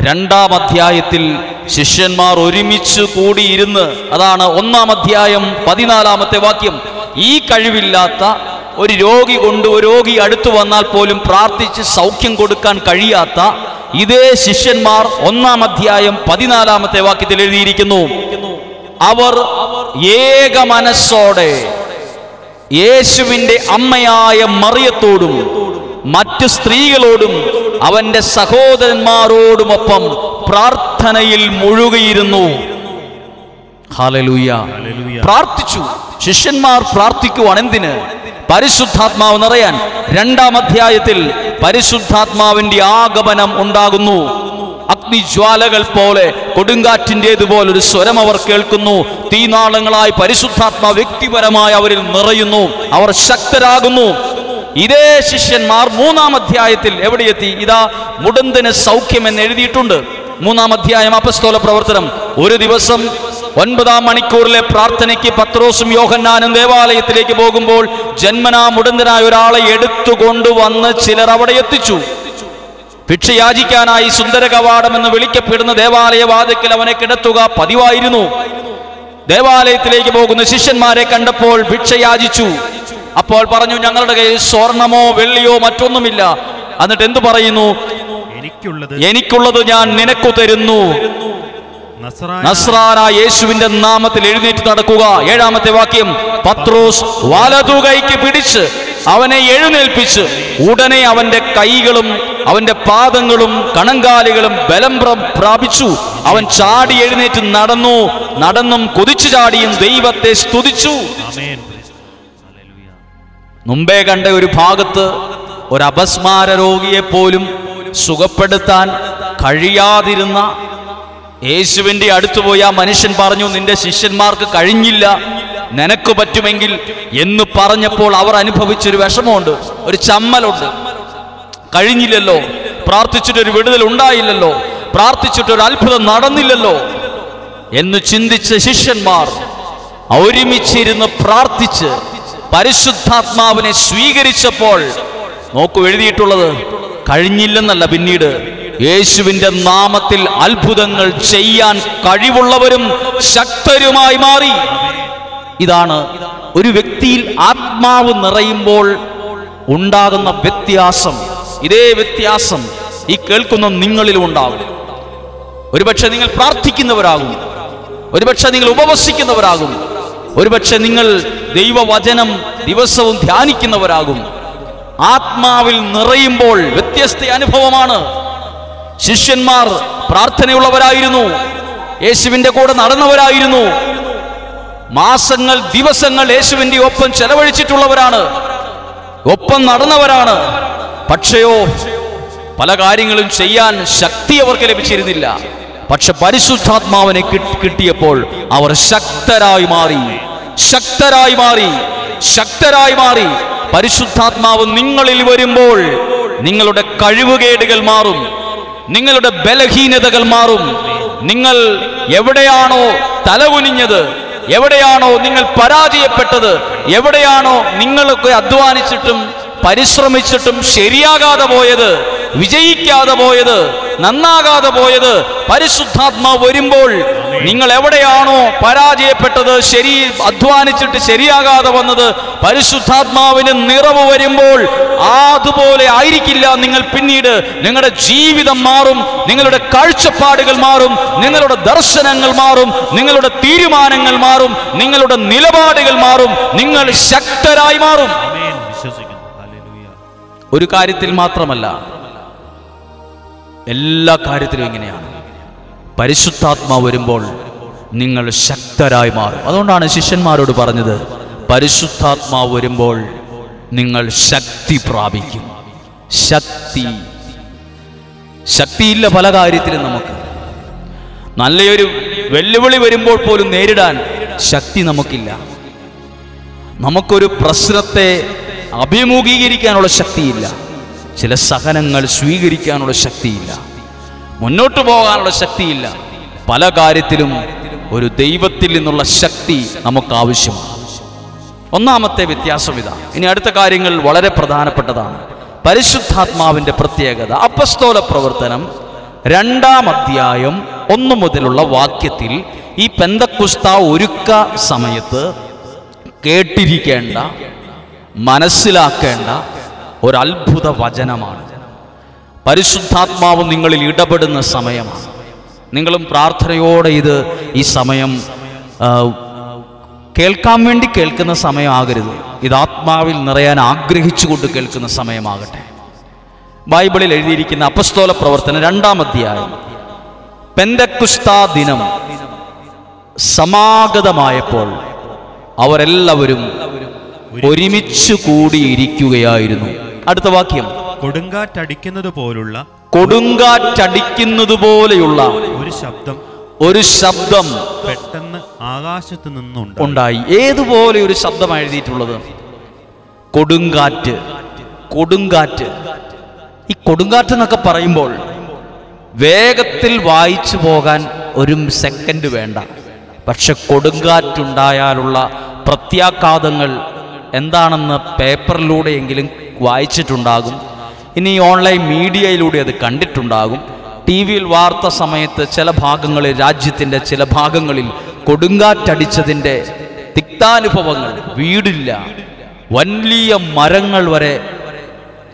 രണ്ടാം അധ്യായത്തിൽ ശിഷ്യന്മാർ ഒരുമിച്ച് കൂടിയിരുന്ന് അതാണ് ഒന്നാം അധ്യായം പതിനാലാമത്തെ വാക്യം ഈ കഴിവില്ലാത്ത ഒരു രോഗി കൊണ്ട് ഒരു രോഗി അടുത്തു വന്നാൽ പോലും പ്രാർത്ഥിച്ച് സൗഖ്യം കൊടുക്കാൻ കഴിയാത്ത ഇതേ ശിഷ്യന്മാർ ഒന്നാം അധ്യായം പതിനാലാമത്തെ വാക്യത്തിൽ എഴുതിയിരിക്കുന്നു. അവർ ഏക മനസ്സോടെ യേശുവിന്റെ അമ്മയായ മറിയത്തോടും മറ്റു സ്ത്രീകളോടും അവന്റെ സഹോദരന്മാരോടുമൊപ്പം പ്രാർത്ഥനയിൽ മുഴുകിയിരുന്നു. പ്രാർത്ഥിച്ചു. ശിഷ്യന്മാർ പ്രാർത്ഥിക്കുവാൻ എന്തിന് പരിശുദ്ധാത്മാവ് നിറയാൻ രണ്ടാം അധ്യായത്തിൽ പരിശുദ്ധാത്മാവിന്റെ ആഗമനം ഉണ്ടാകുന്നു. അഗ്നിജ്വാലകൾ പോലെ കൊടുങ്കാറ്റിന്റെതുപോലെ ഒരു സ്വരം അവർ കേൾക്കുന്നു. തീനാളങ്ങളായി പരിശുദ്ധാത്മ വ്യക്തിപരമായി അവരിൽ നിറയുന്നു. അവർ ശക്തരാകുന്നു. ഇതേ ശിഷ്യന്മാർ മൂന്നാം അധ്യായത്തിൽ എവിടെയെത്തി? ഇതാ മുടന്തിന് സൗഖ്യം എന്ന് എഴുതിയിട്ടുണ്ട്. മൂന്നാം അധ്യായം അപസ്തോല പ്രവർത്തനം. ഒരു ദിവസം ഒൻപതാം മണിക്കൂറിലെ പ്രാർത്ഥനയ്ക്ക് പത്രോസും യോഹന്നാനും ദേവാലയത്തിലേക്ക് പോകുമ്പോൾ ജന്മനാ മുടന്തനായ ഒരാളെ എടുത്തുകൊണ്ടുവന്ന് ചിലർ അവിടെ എത്തിച്ചു. ഭിക്ഷ യാചിക്കാനായി സുന്ദര കവാടം എന്ന് വിളിക്കപ്പെടുന്ന ദേവാലയ വാതിക്കൽ അവനെ കിടത്തുക പതിവായിരുന്നു. ദേവാലയത്തിലേക്ക് പോകുന്ന ശിഷ്യന്മാരെ കണ്ടപ്പോൾ ഭിക്ഷ യാചിച്ചു അപ്പോൾ പറഞ്ഞു ഞങ്ങളുടെ കയ്യിൽ സ്വർണമോ വെള്ളിയോ മറ്റൊന്നുമില്ല. എന്നിട്ട് എന്തു പറയുന്നു? എനിക്കുള്ളത് ഞാൻ നിനക്കു തരുന്നു. നസ്രാന യേശുവിന്റെ നാമത്തിൽ എഴുന്നേറ്റ് നടക്കുക. ഏഴാമത്തെ വാക്യം പത്രോസ് വലതു കൈക്ക് പിടിച്ച് അവനെ എഴുന്നേൽപ്പിച്ച് ഉടനെ അവന്റെ കൈകളും അവന്റെ പാദങ്ങളും കണങ്കാലുകളും ബലം പ്രാപിച്ചു. അവൻ ചാടി എഴുന്നേറ്റ് നടന്നു. നടന്നും കുതിച്ചു ചാടിയും ദൈവത്തെ സ്തുതിച്ചു. മുമ്പേ കണ്ട ഒരു ഭാഗത്ത് ഒരു അപസ്മാര രോഗിയെ പോലും സുഖപ്പെടുത്താൻ കഴിയാതിരുന്ന യേശുവിന്റെ അടുത്ത് പോയി ആ മനുഷ്യൻ പറഞ്ഞു നിന്റെ ശിഷ്യന്മാർക്ക് കഴിഞ്ഞില്ല. നിനക്ക് പറ്റുമെങ്കിൽ എന്ന് പറഞ്ഞപ്പോൾ അവർ അനുഭവിച്ചൊരു വിഷമമുണ്ട്. ഒരു ചമ്മലുണ്ട്. കഴിഞ്ഞില്ലല്ലോ. പ്രാർത്ഥിച്ചിട്ടൊരു വിടുതൽ ഉണ്ടായില്ലല്ലോ. പ്രാർത്ഥിച്ചിട്ടൊരു അത്ഭുതം നടന്നില്ലല്ലോ. എന്ന് ചിന്തിച്ച ശിഷ്യന്മാർ ഒരുമിച്ചിരുന്ന് പ്രാർത്ഥിച്ച് പരിശുദ്ധാത്മാവിനെ സ്വീകരിച്ചപ്പോൾ നോക്കൂ എഴുതിയിട്ടുള്ളത് കഴിഞ്ഞില്ലെന്നല്ല പിന്നീട്. യേശുവിന്റെ നാമത്തിൽ അത്ഭുതങ്ങൾ ചെയ്യാൻ കഴിവുള്ളവരും ശക്തരുമായി മാറി. ഇതാണ് ഒരു വ്യക്തിയിൽ ആത്മാവ് നിറയുമ്പോൾ ഉണ്ടാകുന്ന വ്യത്യാസം. ഇതേ വ്യത്യാസം ഈ കേൾക്കുന്ന നിങ്ങളിലും ഉണ്ടാകും ഒരുപക്ഷെ നിങ്ങൾ പ്രാർത്ഥിക്കുന്നവരാകും. ഒരുപക്ഷെ നിങ്ങൾ ഉപവസിക്കുന്നവരാകും. ഒരുപക്ഷെ നിങ്ങൾ ദൈവവചനം ദിവസവും ധ്യാനിക്കുന്നവരാകും. ആത്മാവിൽ നിറയുമ്പോൾ വ്യത്യസ്ത അനുഭവമാണ്. ശിഷ്യന്മാർ പ്രാർത്ഥനയുള്ളവരായിരുന്നു. യേശുവിന്റെ കൂടെ നടന്നവരായിരുന്നു. മാസങ്ങൾ ദിവസങ്ങൾ യേശുവിന്റെ ഒപ്പം ചെലവഴിച്ചിട്ടുള്ളവരാണ്. ഒപ്പം നടന്നവരാണ്. പക്ഷയോ പല കാര്യങ്ങളും ചെയ്യാൻ ശക്തി അവർക്ക് ലഭിച്ചിരുന്നില്ല. പക്ഷെ പരിശുദ്ധാത്മാവിനെ കിട്ടിയപ്പോൾ അവർ ശക്തരായി മാറി. ശക്തരായി മാറി. ശക്തരായി മാറി. പരിശുദ്ധാത്മാവ് നിങ്ങളിൽ വരുമ്പോൾ നിങ്ങളുടെ കഴിവുകേടുകൾ മാറും. നിങ്ങളുടെ ബലഹീനതകൾ മാറും. നിങ്ങൾ എവിടെയാണോ തലകുനിഞ്ഞത് എവിടെയാണോ നിങ്ങൾ പരാജയപ്പെട്ടത് എവിടെയാണോ നിങ്ങളൊക്കെ അധ്വാനിച്ചിട്ടും പരിശ്രമിച്ചിട്ടും ശരിയാകാതെ പോയത് വിജയിക്കാതെ പോയത് നന്നാകാതെ പോയത് പരിശുദ്ധാത്മാവ് വരുമ്പോൾ നിങ്ങൾ എവിടെയാണോ പരാജയപ്പെട്ടത് ശരി അധ്വാനിച്ചിട്ട് ശരിയാകാതെ വന്നത് പരിശുദ്ധാത്മാവിന് നിറവ് വരുമ്പോൾ അതുപോലെ ആയിരിക്കില്ല നിങ്ങൾ പിന്നീട്. നിങ്ങളുടെ ജീവിതം മാറും നിങ്ങളുടെ കാഴ്ചപ്പാടുകൾ മാറും നിങ്ങളുടെ ദർശനങ്ങൾ മാറും നിങ്ങളുടെ തീരുമാനങ്ങൾ മാറും നിങ്ങളുടെ നിലപാടുകൾ മാറും നിങ്ങൾ ശക്തരായി മാറും. ഒരു കാര്യത്തിൽ മാത്രമല്ല എല്ലാ കാര്യത്തിലും ഇങ്ങനെയാണ്. പരിശുദ്ധാത്മാവ് വരുമ്പോൾ നിങ്ങൾ ശക്തരായി മാറും. അതുകൊണ്ടാണ് ശിഷ്യന്മാരോട് പറഞ്ഞത് പരിശുദ്ധാത്മാവ് വരുമ്പോൾ നിങ്ങൾ ശക്തി പ്രാപിക്കും. ശക്തി. ശക്തിയില്ല പല കാര്യത്തിലും നമുക്ക്. നല്ലൊരു വെല്ലുവിളി വരുമ്പോൾ പോലും നേരിടാൻ ശക്തി നമുക്കില്ല. നമുക്കൊരു പ്രശ്നത്തെ അഭിമുഖീകരിക്കാനുള്ള ശക്തിയില്ല. ചില സഹനങ്ങൾ സ്വീകരിക്കാനുള്ള ശക്തിയില്ല. മുന്നോട്ട് പോകാനുള്ള ശക്തിയില്ല. പല കാര്യത്തിലും ഒരു ദൈവത്തിൽ നിന്നുള്ള ശക്തി നമുക്ക് ആവശ്യമാണ് ഒന്നാമത്തെ വ്യത്യാസം ഇതാ. ഇനി അടുത്ത കാര്യങ്ങൾ വളരെ പ്രധാനപ്പെട്ടതാണ്. പരിശുദ്ധാത്മാവിന്റെ പ്രത്യേകത. അപ്പസ്തോല പ്രവർത്തനം രണ്ടാം അധ്യായം ഒന്നു മുതലുള്ള വാക്യത്തിൽ ഈ പെന്തക്കുസ്ത ഒരുക്ക സമയത്ത് കേട്ടിരിക്കേണ്ട മനസ്സിലാക്കേണ്ട ഒരു അത്ഭുത വചനമാണ്. പരിശുദ്ധാത്മാവ് നിങ്ങളിൽ ഇടപെടുന്ന സമയമാണ്. നിങ്ങളും പ്രാർത്ഥനയോടെ ഇത് ഈ സമയം കേൾക്കാൻ വേണ്ടി കേൾക്കുന്ന സമയമാകരുത്. ഇത് ആത്മാവിൽ നിറയാൻ ആഗ്രഹിച്ചുകൊണ്ട് കേൾക്കുന്ന സമയമാകട്ടെ. ബൈബിളിൽ എഴുതിയിരിക്കുന്ന അപസ്തോല പ്രവർത്തനം രണ്ടാം അധ്യായം. പെന്തക്കുസ്താ ദിനം സമാഗതമായപ്പോൾ അവരെല്ലാവരും ഒരുമിച്ച് കൂടിയിരിക്കുകയായിരുന്നു. അടുത്ത വാക്യം. കൊടുങ്കാറ്റടിക്കുന്നത് പോലുള്ള കൊടുങ്കാറ്റടിക്കുന്നത് പോലെയുള്ള ഒരു ശബ്ദം ഒരു ശബ്ദം പെട്ടെന്ന് ആകാശത്ത് നിന്നുണ്ട് ഉണ്ടായി. ഏതുപോലെ ഒരു ശബ്ദമാണ് എഴുതിയിട്ടുള്ളത്? കൊടുങ്കാറ്റ്. കൊടുങ്കാറ്റ്. ഈ കൊടുങ്കാറ്റ് എന്നൊക്കെ പറയുമ്പോൾ വേഗത്തിൽ വായിച്ചു പോകാൻ ഒരു സെക്കൻഡ് വേണ്ട. പക്ഷെ കൊടുങ്കാറ്റുണ്ടായാലുള്ള പ്രത്യാഘാതങ്ങൾ എന്താണെന്ന് പേപ്പറിലൂടെയെങ്കിലും വായിച്ചിട്ടുണ്ടാകും. ഇനി ഓൺലൈൻ മീഡിയയിലൂടെ അത് കണ്ടിട്ടുണ്ടാകും. ടി വിയിൽ വാർത്ത സമയത്ത് ചില ഭാഗങ്ങളിൽ രാജ്യത്തിന്റെ ചില ഭാഗങ്ങളിൽ കൊടുങ്കാറ്റടിച്ചതിന്റെ തിക്താനുഭവങ്ങൾ വീടില്ല. വലിയ മരങ്ങൾ വരെ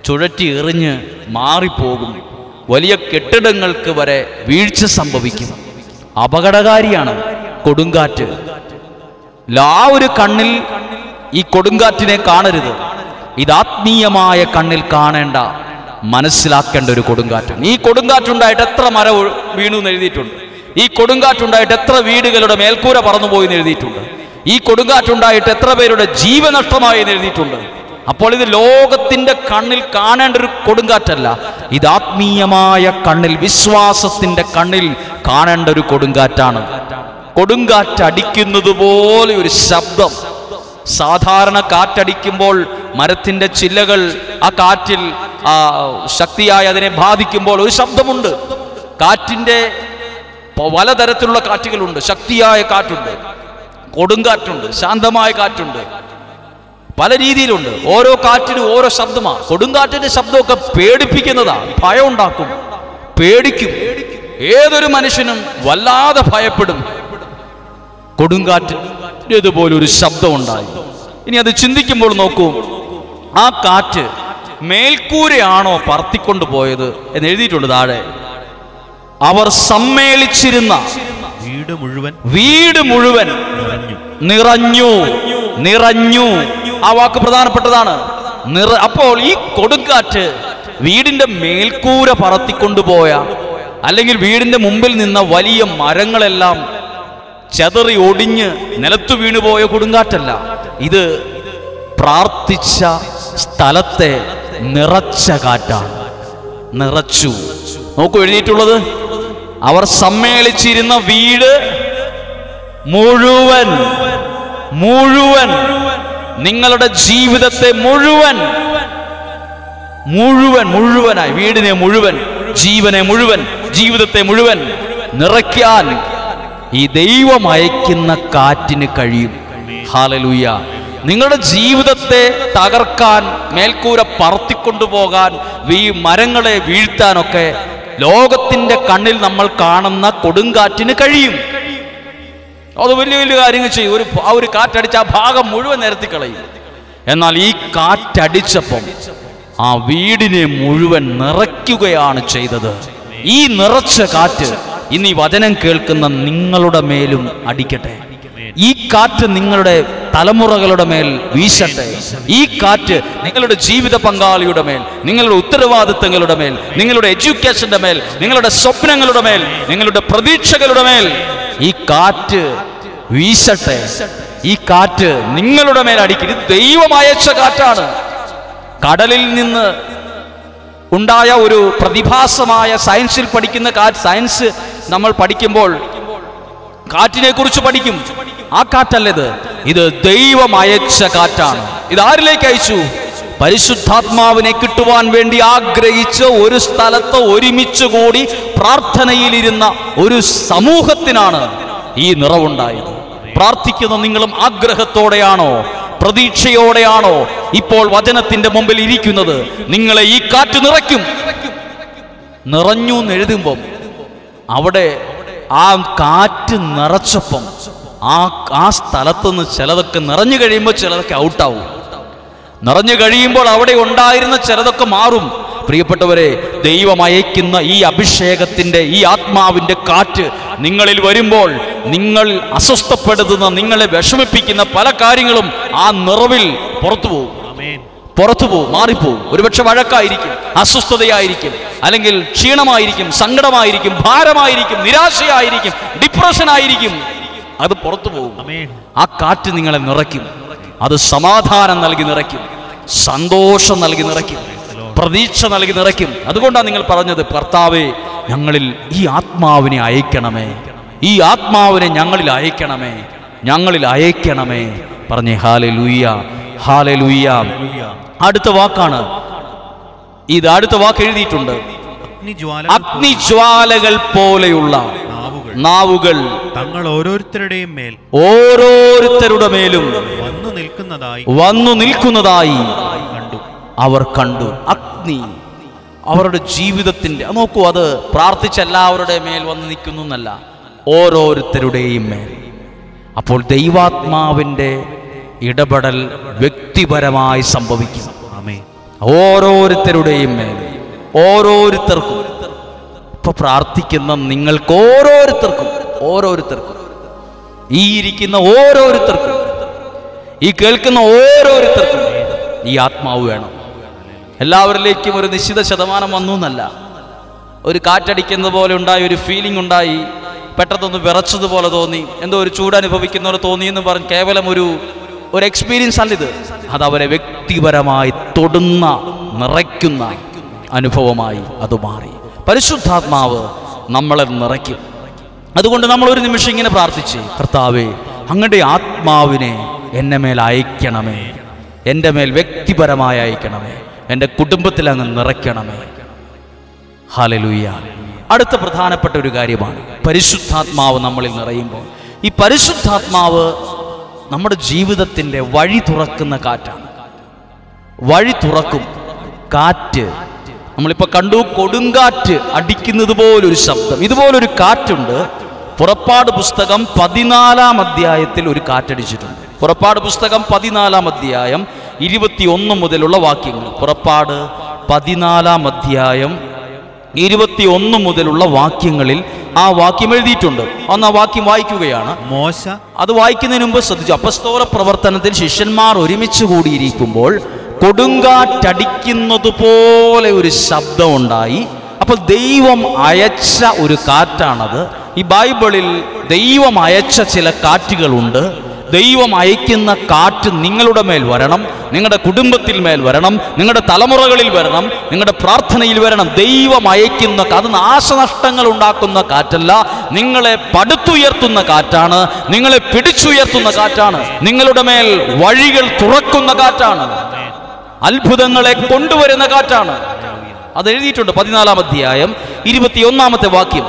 ചുഴറ്റി എറിഞ്ഞ് മാറിപ്പോകും. വലിയ കെട്ടിടങ്ങൾക്ക് വരെ വീഴ്ച സംഭവിക്കും. അപകടകാരിയാണ് കൊടുങ്കാറ്റ്. ലാ ഒരു കണ്ണിൽ ഈ കൊടുങ്കാറ്റിനെ കാണരുത്. ഇത് ആത്മീയമായ കണ്ണിൽ കാണേണ്ട മനസ്സിലാക്കേണ്ട ഒരു കൊടുങ്കാറ്റാണ്. ഈ കൊടുങ്കാറ്റുണ്ടായിട്ട് എത്ര മരം വീണു എന്ന് എഴുതിയിട്ടുണ്ട്. ഈ കൊടുങ്കാറ്റുണ്ടായിട്ട് എത്ര വീടുകളുടെ മേൽക്കൂര പറന്നുപോയി എന്ന് എഴുതിയിട്ടുണ്ട്. ഈ കൊടുങ്കാറ്റുണ്ടായിട്ട് എത്ര പേരുടെ ജീവനഷ്ടമായി എന്ന് എഴുതിയിട്ടുണ്ട്. അപ്പോൾ ഇത് ലോകത്തിന്റെ കണ്ണിൽ കാണേണ്ട ഒരു കൊടുങ്കാറ്റല്ല ഇത് ആത്മീയമായ കണ്ണിൽ വിശ്വാസത്തിന്റെ കണ്ണിൽ കാണേണ്ട ഒരു കൊടുങ്കാറ്റാണ്. കൊടുങ്കാറ്റടിക്കുന്നത് പോലെ ഒരു ശബ്ദം. സാധാരണ കാറ്റടിക്കുമ്പോൾ മരത്തിന്റെ ചില്ലകൾ ആ കാറ്റിൽ ആ, ശക്തിയായി അതിനെ ബാധിക്കുമ്പോൾ ഒരു ശബ്ദമുണ്ട്. കാറ്റിന്റെ പ- പലതരത്തിലുള്ള കാറ്റുകളുണ്ട്. ശക്തിയായ കാറ്റുണ്ട്. കൊടുങ്കാറ്റുണ്ട് ശാന്തമായ കാറ്റുണ്ട്. പല രീതിയിലുണ്ട്. ഓരോ കാറ്റിനും ഓരോ ശബ്ദമാണ് കൊടുങ്കാറ്റിന്റെ ശബ്ദമൊക്കെ പേടിപ്പിക്കുന്നതാ. ഭയം ഉണ്ടാക്കും പേടിക്കും. ഏതൊരു മനുഷ്യനും വല്ലാതെ ഭയപ്പെടും. കൊടുങ്കാറ്റ്. ഇതുപോലെ ഒരു ശബ്ദമുണ്ടായി. ഇനി അത് ചിന്തിക്കുമ്പോൾ നോക്കൂ. ആ കാറ്റ് മേൽക്കൂരയാണോ പറത്തിക്കൊണ്ട് പോയത് എന്ന് എഴുതിയിട്ടുണ്ട് താഴെ. അവർ സമ്മേളിച്ചിരുന്ന വീട് മുഴുവൻ വീട് മുഴുവൻ നിറഞ്ഞു. നിറഞ്ഞു നിറഞ്ഞു. ആ വാക്ക് പ്രധാനപ്പെട്ടതാണ്. നിറ അപ്പോൾ ഈ കൊടുങ്കാറ്റ് വീടിന്റെ മേൽക്കൂര പറത്തിക്കൊണ്ടുപോയ അല്ലെങ്കിൽ വീടിന്റെ മുമ്പിൽ നിന്ന വലിയ മരങ്ങളെല്ലാം ചെതറി ഒടിഞ്ഞ് നിലത്തു വീണുപോയ കൊടുങ്കാറ്റല്ല. ഇത് പ്രാർത്ഥിച്ച സ്ഥലത്തെ നിറച്ച കാറ്റാണ്. നിറച്ചു. നോക്കൂ എഴുതിയിട്ടുള്ളത്. അവർ സമ്മേളിച്ചിരുന്ന വീട് മുഴുവൻ മുഴുവൻ നിങ്ങളുടെ ജീവിതത്തെ മുഴുവൻ മുഴുവൻ മുഴുവനായി. വീടിനെ മുഴുവൻ ജീവനെ മുഴുവൻ ജീവിതത്തെ മുഴുവൻ നിറയ്ക്കാൻ ഈ ദൈവം അയക്കുന്ന കാറ്റിന് കഴിയും. ഹാലലൂയ നിങ്ങളുടെ ജീവിതത്തെ തകർക്കാൻ മേൽക്കൂര പറത്തിക്കൊണ്ടുപോകാൻ ഈ മരങ്ങളെ വീഴ്ത്താനൊക്കെ ലോകത്തിന്റെ കണ്ണിൽ നമ്മൾ കാണുന്ന കൊടുങ്കാറ്റിന് കഴിയും. അത് വലിയ വലിയ കാര്യങ്ങൾ ചെയ്യും. ഒരു ആ ഒരു കാറ്റടിച്ച ആ ഭാഗം മുഴുവൻ നിരത്തി കളയും. എന്നാൽ ഈ കാറ്റടിച്ചപ്പം ആ വീടിനെ മുഴുവൻ നിറയ്ക്കുകയാണ് ചെയ്തത്. ഈ നിറച്ച കാറ്റ് ഇന്ന് ഈ വചനം കേൾക്കുന്ന നിങ്ങളുടെ മേലും അടിക്കട്ടെ. ഈ കാറ്റ് നിങ്ങളുടെ തലമുറകളുടെ മേൽ വീശട്ടെ. ഈ കാറ്റ് നിങ്ങളുടെ ജീവിത പങ്കാളിയുടെ മേൽ നിങ്ങളുടെ ഉത്തരവാദിത്തങ്ങളുടെ മേൽ നിങ്ങളുടെ എഡ്യൂക്കേഷന്റെ മേൽ നിങ്ങളുടെ സ്വപ്നങ്ങളുടെ മേൽ നിങ്ങളുടെ പ്രതീക്ഷകളുടെ മേൽ ഈ കാറ്റ് വീശട്ടെ. ഈ കാറ്റ് നിങ്ങളുടെ മേൽ അടിക്കരുത് ദൈവം അയച്ച കാറ്റാണ്. കടലിൽ നിന്ന് ഉണ്ടായ ഒരു പ്രതിഭാസമായ സയൻസിൽ പഠിക്കുന്ന കാറ്റ് സയൻസ് നമ്മൾ പഠിക്കുമ്പോൾ കാറ്റിനെ കുറിച്ച് പഠിക്കും. ആ കാറ്റല്ലത്. ഇത് ദൈവം അയച്ച കാറ്റാണ്. ഇത് ആരിലേക്ക് അയച്ചു? പരിശുദ്ധാത്മാവിനെ കിട്ടുവാൻ വേണ്ടി ആഗ്രഹിച്ച് ഒരു സ്ഥലത്ത് ഒരുമിച്ച് കൂടി പ്രാർത്ഥനയിലിരുന്ന ഒരു സമൂഹത്തിനാണ് ഈ നിറവുണ്ടായത്. പ്രാർത്ഥിക്കുന്ന നിങ്ങളും ആഗ്രഹത്തോടെയാണോ? പ്രതീക്ഷയോടെയാണോ? ഇപ്പോൾ വചനത്തിന്റെ മുമ്പിൽ ഇരിക്കുന്നത്. നിങ്ങളെ ഈ കാറ്റ് നിറയ്ക്കും. നിറഞ്ഞു എന്നെഴുതുമ്പം അവിടെ ആ കാറ്റ് നിറച്ചപ്പം ആ ആ സ്ഥലത്തുനിന്ന് ചിലതൊക്കെ നിറഞ്ഞു കഴിയുമ്പോൾ ചിലതൊക്കെ ഔട്ടാവും. നിറഞ്ഞു കഴിയുമ്പോൾ അവിടെ ഉണ്ടായിരുന്ന ചിലതൊക്കെ മാറും. പ്രിയപ്പെട്ടവരെ ദൈവം അയക്കുന്ന ഈ അഭിഷേകത്തിന്റെ ഈ ആത്മാവിന്റെ കാറ്റ് നിങ്ങളിൽ വരുമ്പോൾ നിങ്ങൾ അസ്വസ്ഥപ്പെടുത്തുന്ന നിങ്ങളെ വിഷമിപ്പിക്കുന്ന പല കാര്യങ്ങളും ആ നിറവിൽ പുറത്തു പോകും. പുറത്തു പോകും മാറിപ്പോകും. ഒരുപക്ഷെ വഴക്കായിരിക്കും അസ്വസ്ഥതയായിരിക്കും. അല്ലെങ്കിൽ ക്ഷീണമായിരിക്കും സങ്കടമായിരിക്കും ഭാരമായിരിക്കും നിരാശയായിരിക്കും ഡിപ്രഷൻ ആയിരിക്കും അത് പുറത്തു പോകും. ആ കാറ്റ് നിങ്ങളെ നിറയ്ക്കും. അത് സമാധാനം നൽകി നിറയ്ക്കും. സന്തോഷം നൽകി നിറയ്ക്കും. പ്രതീക്ഷ നൽകി നിറയ്ക്കും. അതുകൊണ്ടാണ് നിങ്ങൾ പറഞ്ഞത് കർത്താവേ ഞങ്ങളിൽ ഈ ആത്മാവിനെ അയക്കണമേ. ഈ ആത്മാവിനെ ഞങ്ങളിൽ അയക്കണമേ. ഞങ്ങളിൽ അയക്കണമേ. പറഞ്ഞേ ഹാലെ ലൂയ്യ ഹാലെ ലൂയ്യ അടുത്ത വാക്കാണ് ഇത് അടുത്ത വാക്ക് എഴുതിയിട്ടുണ്ട്. അഗ്നിജ്വാല അഗ്നിജ്വാലകൾ പോലെയുള്ള നാവുകൾ. തങ്ങൾ ഓരോരുത്തരുടെയും മേൽ ഓരോരുത്തരുടെ മേലും വന്നു നിൽക്കുന്നതായി വന്നു നിൽക്കുന്നതായി കണ്ടു. അവർ കണ്ടു. അഗ്നി അവരുടെ ജീവിതത്തിന്റെ നോക്കൂ അത് പ്രാർത്ഥിച്ച എല്ലാവരുടെ മേൽ വന്ന് നിൽക്കുന്നു എന്നല്ല ഓരോരുത്തരുടെയും മേൽ. അപ്പോൾ ദൈവാത്മാവിന്റെ ഇടപെടൽ വ്യക്തിപരമായി സംഭവിക്കും. ആമേൻ ഓരോരുത്തരുടെയും മേൽ. ഓരോരുത്തർക്കും. ഇപ്പൊ പ്രാർത്ഥിക്കുന്ന നിങ്ങൾക്ക് ഓരോരുത്തർക്കും ഓരോരുത്തർക്കും. ഈ ഇരിക്കുന്ന ഓരോരുത്തർക്കും ഈ കേൾക്കുന്ന ഓരോരുത്തർക്കും ഈ ആത്മാവ് വേണം. എല്ലാവരിലേക്കും ഒരു നിശ്ചിത ശതമാനം വന്നു എന്നല്ല. ഒരു കാറ്റടിക്കുന്നത് പോലെ ഉണ്ടായി ഒരു ഫീലിംഗ് ഉണ്ടായി പെട്ടെന്നൊന്ന് വിറച്ചതുപോലെ തോന്നി എന്തോ ഒരു ചൂട് അനുഭവിക്കുന്നവർ തോന്നി എന്ന് പറഞ്ഞ് കേവലം ഒരു ഒരു എക്സ്പീരിയൻസ് അല്ല ഇത് അത് അവരെ വ്യക്തിപരമായി തൊടുന്ന നിറയ്ക്കുന്ന അനുഭവമായി അത് മാറി. പരിശുദ്ധാത്മാവ് നമ്മളെ നിറയ്ക്കും. അതുകൊണ്ട് നമ്മൾ ഒരു നിമിഷം ഇങ്ങനെ പ്രാർത്ഥിച്ച് കർത്താവേ അങ്ങയുടെ ആത്മാവിനെ എന്നെ മേൽ അയക്കണമേ. എന്റെ മേൽ വ്യക്തിപരമായി അയക്കണമേ. എന്റെ കുടുംബത്തിൽ അങ്ങ് നിറയ്ക്കണമേ. ഹാലലൂയ അടുത്ത പ്രധാനപ്പെട്ട ഒരു കാര്യമാണ് പരിശുദ്ധാത്മാവ് നമ്മളിൽ നിറയുമ്പോൾ. ഈ പരിശുദ്ധാത്മാവ് നമ്മുടെ ജീവിതത്തിന്റെ വഴി തുറക്കുന്ന കാറ്റാണ്. വഴി തുറക്കും. കാറ്റ്. നമ്മളിപ്പോൾ കണ്ടു കൊടുങ്കാറ്റ് അടിക്കുന്നത് പോലൊരു ശബ്ദം. ഇതുപോലൊരു കാറ്റുണ്ട്. പുറപ്പാട് പുസ്തകം പതിനാലാം അധ്യായത്തിൽ ഒരു കാറ്റടിച്ചിട്ടുണ്ട്. പുറപ്പാട് പുസ്തകം പതിനാലാം അധ്യായം ഇരുപത്തി ഒന്ന് മുതലുള്ള വാക്യങ്ങൾ. പുറപ്പാട് പതിനാലാം അധ്യായം ഇരുപത്തി ഒന്ന് മുതലുള്ള വാക്യങ്ങളിൽ ആ വാക്യം എഴുതിയിട്ടുണ്ട്. അന്ന് ആ വാക്യം വായിക്കുകയാണ്. മോശ. അത് വായിക്കുന്നതിന് മുമ്പ് ശ്രദ്ധിച്ചു. അപ്പസ്തോല പ്രവർത്തനത്തിൽ ശിഷ്യന്മാർ ഒരുമിച്ച് കൂടിയിരിക്കുമ്പോൾ കൊടുങ്കാറ്റടിക്കുന്നത് പോലെ ഒരു ശബ്ദമുണ്ടായി. അപ്പോൾ ദൈവം അയച്ച ഒരു കാറ്റാണത്. ഈ ബൈബിളിൽ ദൈവം അയച്ച ചില കാറ്റുകളുണ്ട്. ദൈവം അയക്കുന്ന കാറ്റ് നിങ്ങളുടെ മേൽ വരണം നിങ്ങളുടെ കുടുംബത്തിൽ മേൽ വരണം നിങ്ങളുടെ തലമുറകളിൽ വരണം നിങ്ങളുടെ പ്രാർത്ഥനയിൽ വരണം. ദൈവം അയക്കുന്ന അത് നാശനഷ്ടങ്ങൾ ഉണ്ടാക്കുന്ന കാറ്റല്ല നിങ്ങളെ പടുത്തുയർത്തുന്ന കാറ്റാണ് നിങ്ങളെ പിടിച്ചുയർത്തുന്ന കാറ്റാണ് നിങ്ങളുടെ മേൽ വഴികൾ തുറക്കുന്ന കാറ്റാണ് അത്ഭുതങ്ങളെ കൊണ്ടുവരുന്ന കാറ്റാണ്. അത് എഴുതിയിട്ടുണ്ട് പതിനാലാം അധ്യായം ഇരുപത്തിയൊന്നാമത്തെ വാക്യം.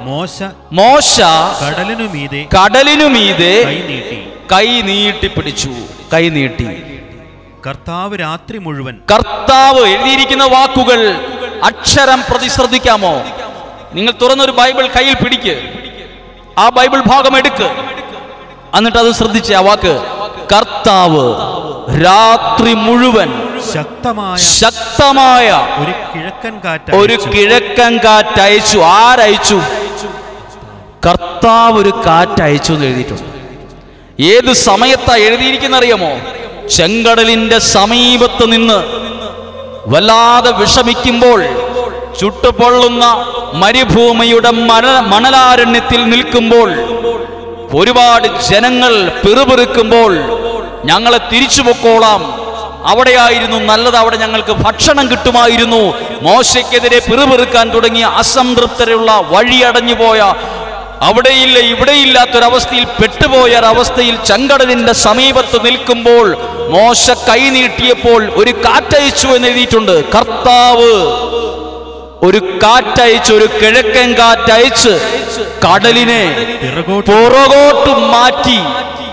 മോശ മോശ കടലിനുമീതെ കടലിനുമീതെ കൈ നീട്ടി. കൈ നീട്ടി പിടിച്ചു. കൈ നീട്ടി. കർത്താവ് രാത്രി മുഴുവൻ കർത്താവ് എഴുതിയിരിക്കുന്ന വാക്കുകൾ അക്ഷരം പ്രതിശ്രദ്ധിക്കാമോ? നിങ്ങൾ തുറന്നൊരു ബൈബിൾ കയ്യിൽ പിടിക്ക്. ആ ബൈബിൾ ഭാഗം എടുക്ക്. എന്നിട്ട് അത് ശ്രദ്ധിച്ച് ആ വാക്ക് കർത്താവ് രാത്രി മുഴുവൻ ശക്തമായ ശക്തമായ ഒരു കിഴക്കൻ കാറ്റ് ഒരു കിഴക്കൻ കാറ്റ് അയച്ചു. ആരയച്ചു? കർത്താവ് ഒരു കാറ്റ് അയച്ചു എന്ന് എഴുതിയിട്ടുണ്ട്. ഏത് സമയത്താ എഴുതിയിരിക്കുന്ന അറിയാമോ ചെങ്കടലിന്റെ സമീപത്ത് നിന്ന് വല്ലാതെ വിഷമിക്കുമ്പോൾ ചുട്ടുപൊള്ളുന്ന മരുഭൂമിയുടെ മണ മണലാരണ്യത്തിൽ നിൽക്കുമ്പോൾ ഒരുപാട് ജനങ്ങൾ പിറുപിറുക്കുമ്പോൾ ഞങ്ങളെ തിരിച്ചു പൊക്കോളാം. അവിടെയായിരുന്നു നല്ലത് അവിടെ ഞങ്ങൾക്ക് ഭക്ഷണം കിട്ടുമായിരുന്നു. മോശയ്ക്കെതിരെ പിറുപിറുക്കാൻ തുടങ്ങിയ അസംതൃപ്തരുള്ള വഴിയടഞ്ഞു പോയ അവിടെയില്ല ഇവിടെയില്ലാത്തൊരവസ്ഥയിൽ പെട്ടുപോയ ഒരവസ്ഥയിൽ ചെങ്കടലിന്റെ സമീപത്ത് നിൽക്കുമ്പോൾ മോശ കൈ നീട്ടിയപ്പോൾ ഒരു കാറ്റയച്ചു എന്ന് എഴുതിയിട്ടുണ്ട്. കർത്താവ് ഒരു കാറ്റയച്ച് ഒരു കിഴക്കൻ കാറ്റയച്ച് കടലിനെ പിറകോട്ട് പുറകോട്ട് മാറ്റി.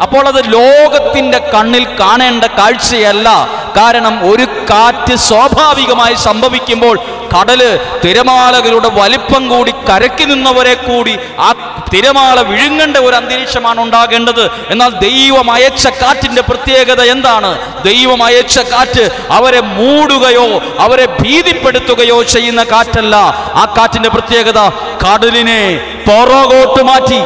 അപ്പോൾ അത് ലോകത്തിന്റെ കണ്ണിൽ കാണേണ്ട കാഴ്ചയല്ല. കാരണം ഒരു കാറ്റ് സ്വാഭാവികമായി സംഭവിക്കുമ്പോൾ കടൽ തിരമാലകളുടെ വലിപ്പം കൂടി കരക്കി നിന്നവരെ കൂടി ആ തിരമാല വിഴുങ്ങേണ്ട ഒരു അന്തരീക്ഷമാണ് ഉണ്ടാകേണ്ടത്. എന്നാൽ ദൈവം അയച്ച കാറ്റിന്റെ പ്രത്യേകത എന്താണ്? ദൈവം അയച്ച കാറ്റ് അവരെ മൂടുകയോ അവരെ ഭീതിപ്പെടുത്തുകയോ ചെയ്യുന്ന കാറ്റല്ല. ആ കാറ്റിന്റെ പ്രത്യേകത കടലിനെ പുറകോട്ട് മാറ്റി.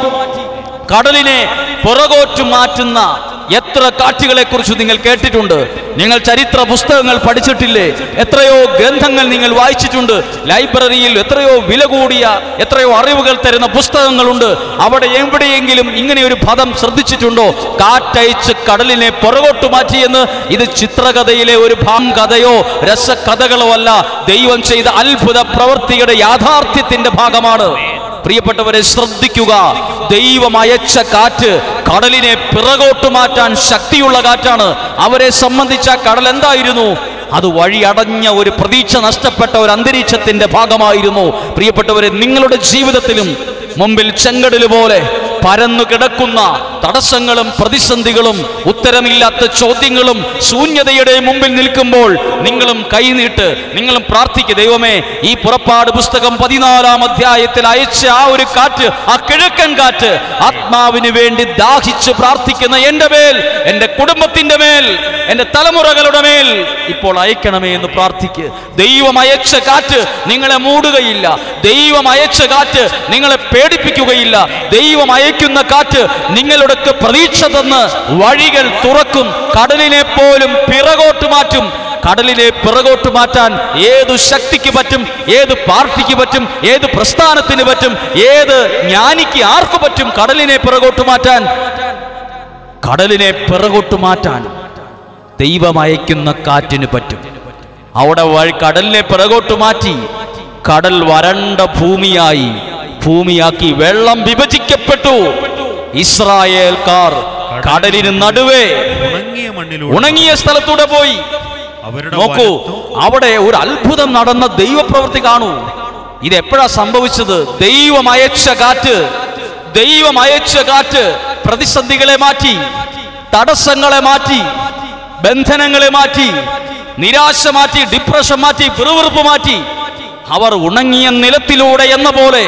കടലിനെ പുറകോട്ട് മാറ്റുന്ന എത്ര കാറ്റുകളെ കുറിച്ച് നിങ്ങൾ കേട്ടിട്ടുണ്ട്? നിങ്ങൾ ചരിത്ര പുസ്തകങ്ങൾ പഠിച്ചിട്ടില്ലേ? എത്രയോ ഗ്രന്ഥങ്ങൾ നിങ്ങൾ വായിച്ചിട്ടുണ്ട്? ലൈബ്രറിയിൽ എത്രയോ വില കൂടിയ എത്രയോ അറിവുകൾ തരുന്ന പുസ്തകങ്ങളുണ്ട്. അവിടെ എവിടെയെങ്കിലും ഇങ്ങനെ ഒരു പദം ശ്രദ്ധിച്ചിട്ടുണ്ടോ? കാറ്റയച്ച് കടലിനെ പുറകോട്ട് മാറ്റിയെന്ന് ഇത് ചിത്രകഥയിലെ ഒരു ഭാം കഥയോ രസകഥകളോ അല്ല. ദൈവം ചെയ്ത അത്ഭുത പ്രവൃത്തിയുടെ യാഥാർത്ഥ്യത്തിന്റെ ഭാഗമാണ്. പ്രിയപ്പെട്ടവരെ ശ്രദ്ധിക്കുക. ദൈവം അയച്ച കാറ്റ് കടലിനെ പിറകോട്ട് മാറ്റാൻ ശക്തിയുള്ള കാറ്റാണ്. അവരെ സംബന്ധിച്ച കടൽ എന്തായിരുന്നു? അത് വഴി അടഞ്ഞ ഒരു പ്രതീക്ഷ നഷ്ടപ്പെട്ട ഒരു അന്തരീക്ഷത്തിന്റെ ഭാഗമായിരുന്നു. പ്രിയപ്പെട്ടവരെ നിങ്ങളുടെ ജീവിതത്തിലും മുമ്പിൽ ചെങ്കടലുപോലെ പരന്നു കിടക്കുന്ന തടസ്സങ്ങളും പ്രതിസന്ധികളും ഉത്തരമില്ലാത്ത ചോദ്യങ്ങളും ശൂന്യതയുടെ മുമ്പിൽ നിൽക്കുമ്പോൾ നിങ്ങളും കൈനീട്ട് നിങ്ങളും പ്രാർത്ഥിക്കുക ദൈവമേ ഈ പുറപ്പാട് പുസ്തകം പതിനാലാം അധ്യായത്തിൽ അയച്ച ആ ഒരു കാറ്റ് ആ കിഴക്കൻ കാറ്റ് ആത്മാവിന് വേണ്ടി ദാഹിച്ച് പ്രാർത്ഥിക്കുന്ന എന്റെ മേൽ എന്റെ കുടുംബത്തിന്റെ മേൽ എന്റെ തലമുറകളുടെ മേൽ ഇപ്പോൾ അയക്കണമേ എന്ന് പ്രാർത്ഥിക്കുക ദൈവം അയച്ച കാറ്റ് നിങ്ങളെ മൂടുകയില്ല. ദൈവം അയച്ച കാറ്റ് നിങ്ങളെ പേടിപ്പിക്കുകയില്ല. ദൈവം അയക്കുന്ന കാറ്റ് നിങ്ങളുടെ പ്രതീക്ഷ തന്ന് വഴികൾ തുറക്കും. കടലിനെ പോലും പിറകോട്ട് മാറ്റും. കടലിനെ പിറകോട്ട് മാറ്റാൻ ഏതു ശക്തിക്ക് പറ്റും ഏത് പാർട്ടിക്ക് പറ്റും ഏത് പ്രസ്ഥാനത്തിന് പറ്റും ഏത് ജ്ഞാനിക്ക് ആർക്ക് പറ്റും കടലിനെ പിറകോട്ട് മാറ്റാൻ? കടലിനെ പിറകോട്ട് മാറ്റാൻ ദൈവം അയക്കുന്ന കാറ്റിന് പറ്റും. അവിടെ കടലിനെ പിറകോട്ട് മാറ്റി കടൽ വരണ്ട ഭൂമിയായി ഭൂമിയാക്കി വെള്ളം വിഭജിക്കപ്പെട്ടു. ഇസ്രായേൽക്കാർ കടലിന് നടുവേ ഉണങ്ങിയ സ്ഥലത്തൂടെ പോയി. നോക്കൂ അവിടെ ഒരു അത്ഭുതം നടന്ന ദൈവപ്രവൃത്തി കാണൂ. ഇത് എപ്പോഴാ സംഭവിച്ചത്? ദൈവം അയച്ച കാറ്റ് ദൈവം അയച്ച കാറ്റ് പ്രതിസന്ധികളെ മാറ്റി തടസ്സങ്ങളെ മാറ്റി ബന്ധനങ്ങളെ മാറ്റി നിരാശ മാറ്റി ഡിപ്രഷൻ മാറ്റി പിറുവിറുപ്പ് മാറ്റി. അവർ ഉണങ്ങിയ നിലത്തിലൂടെ എന്ന പോലെ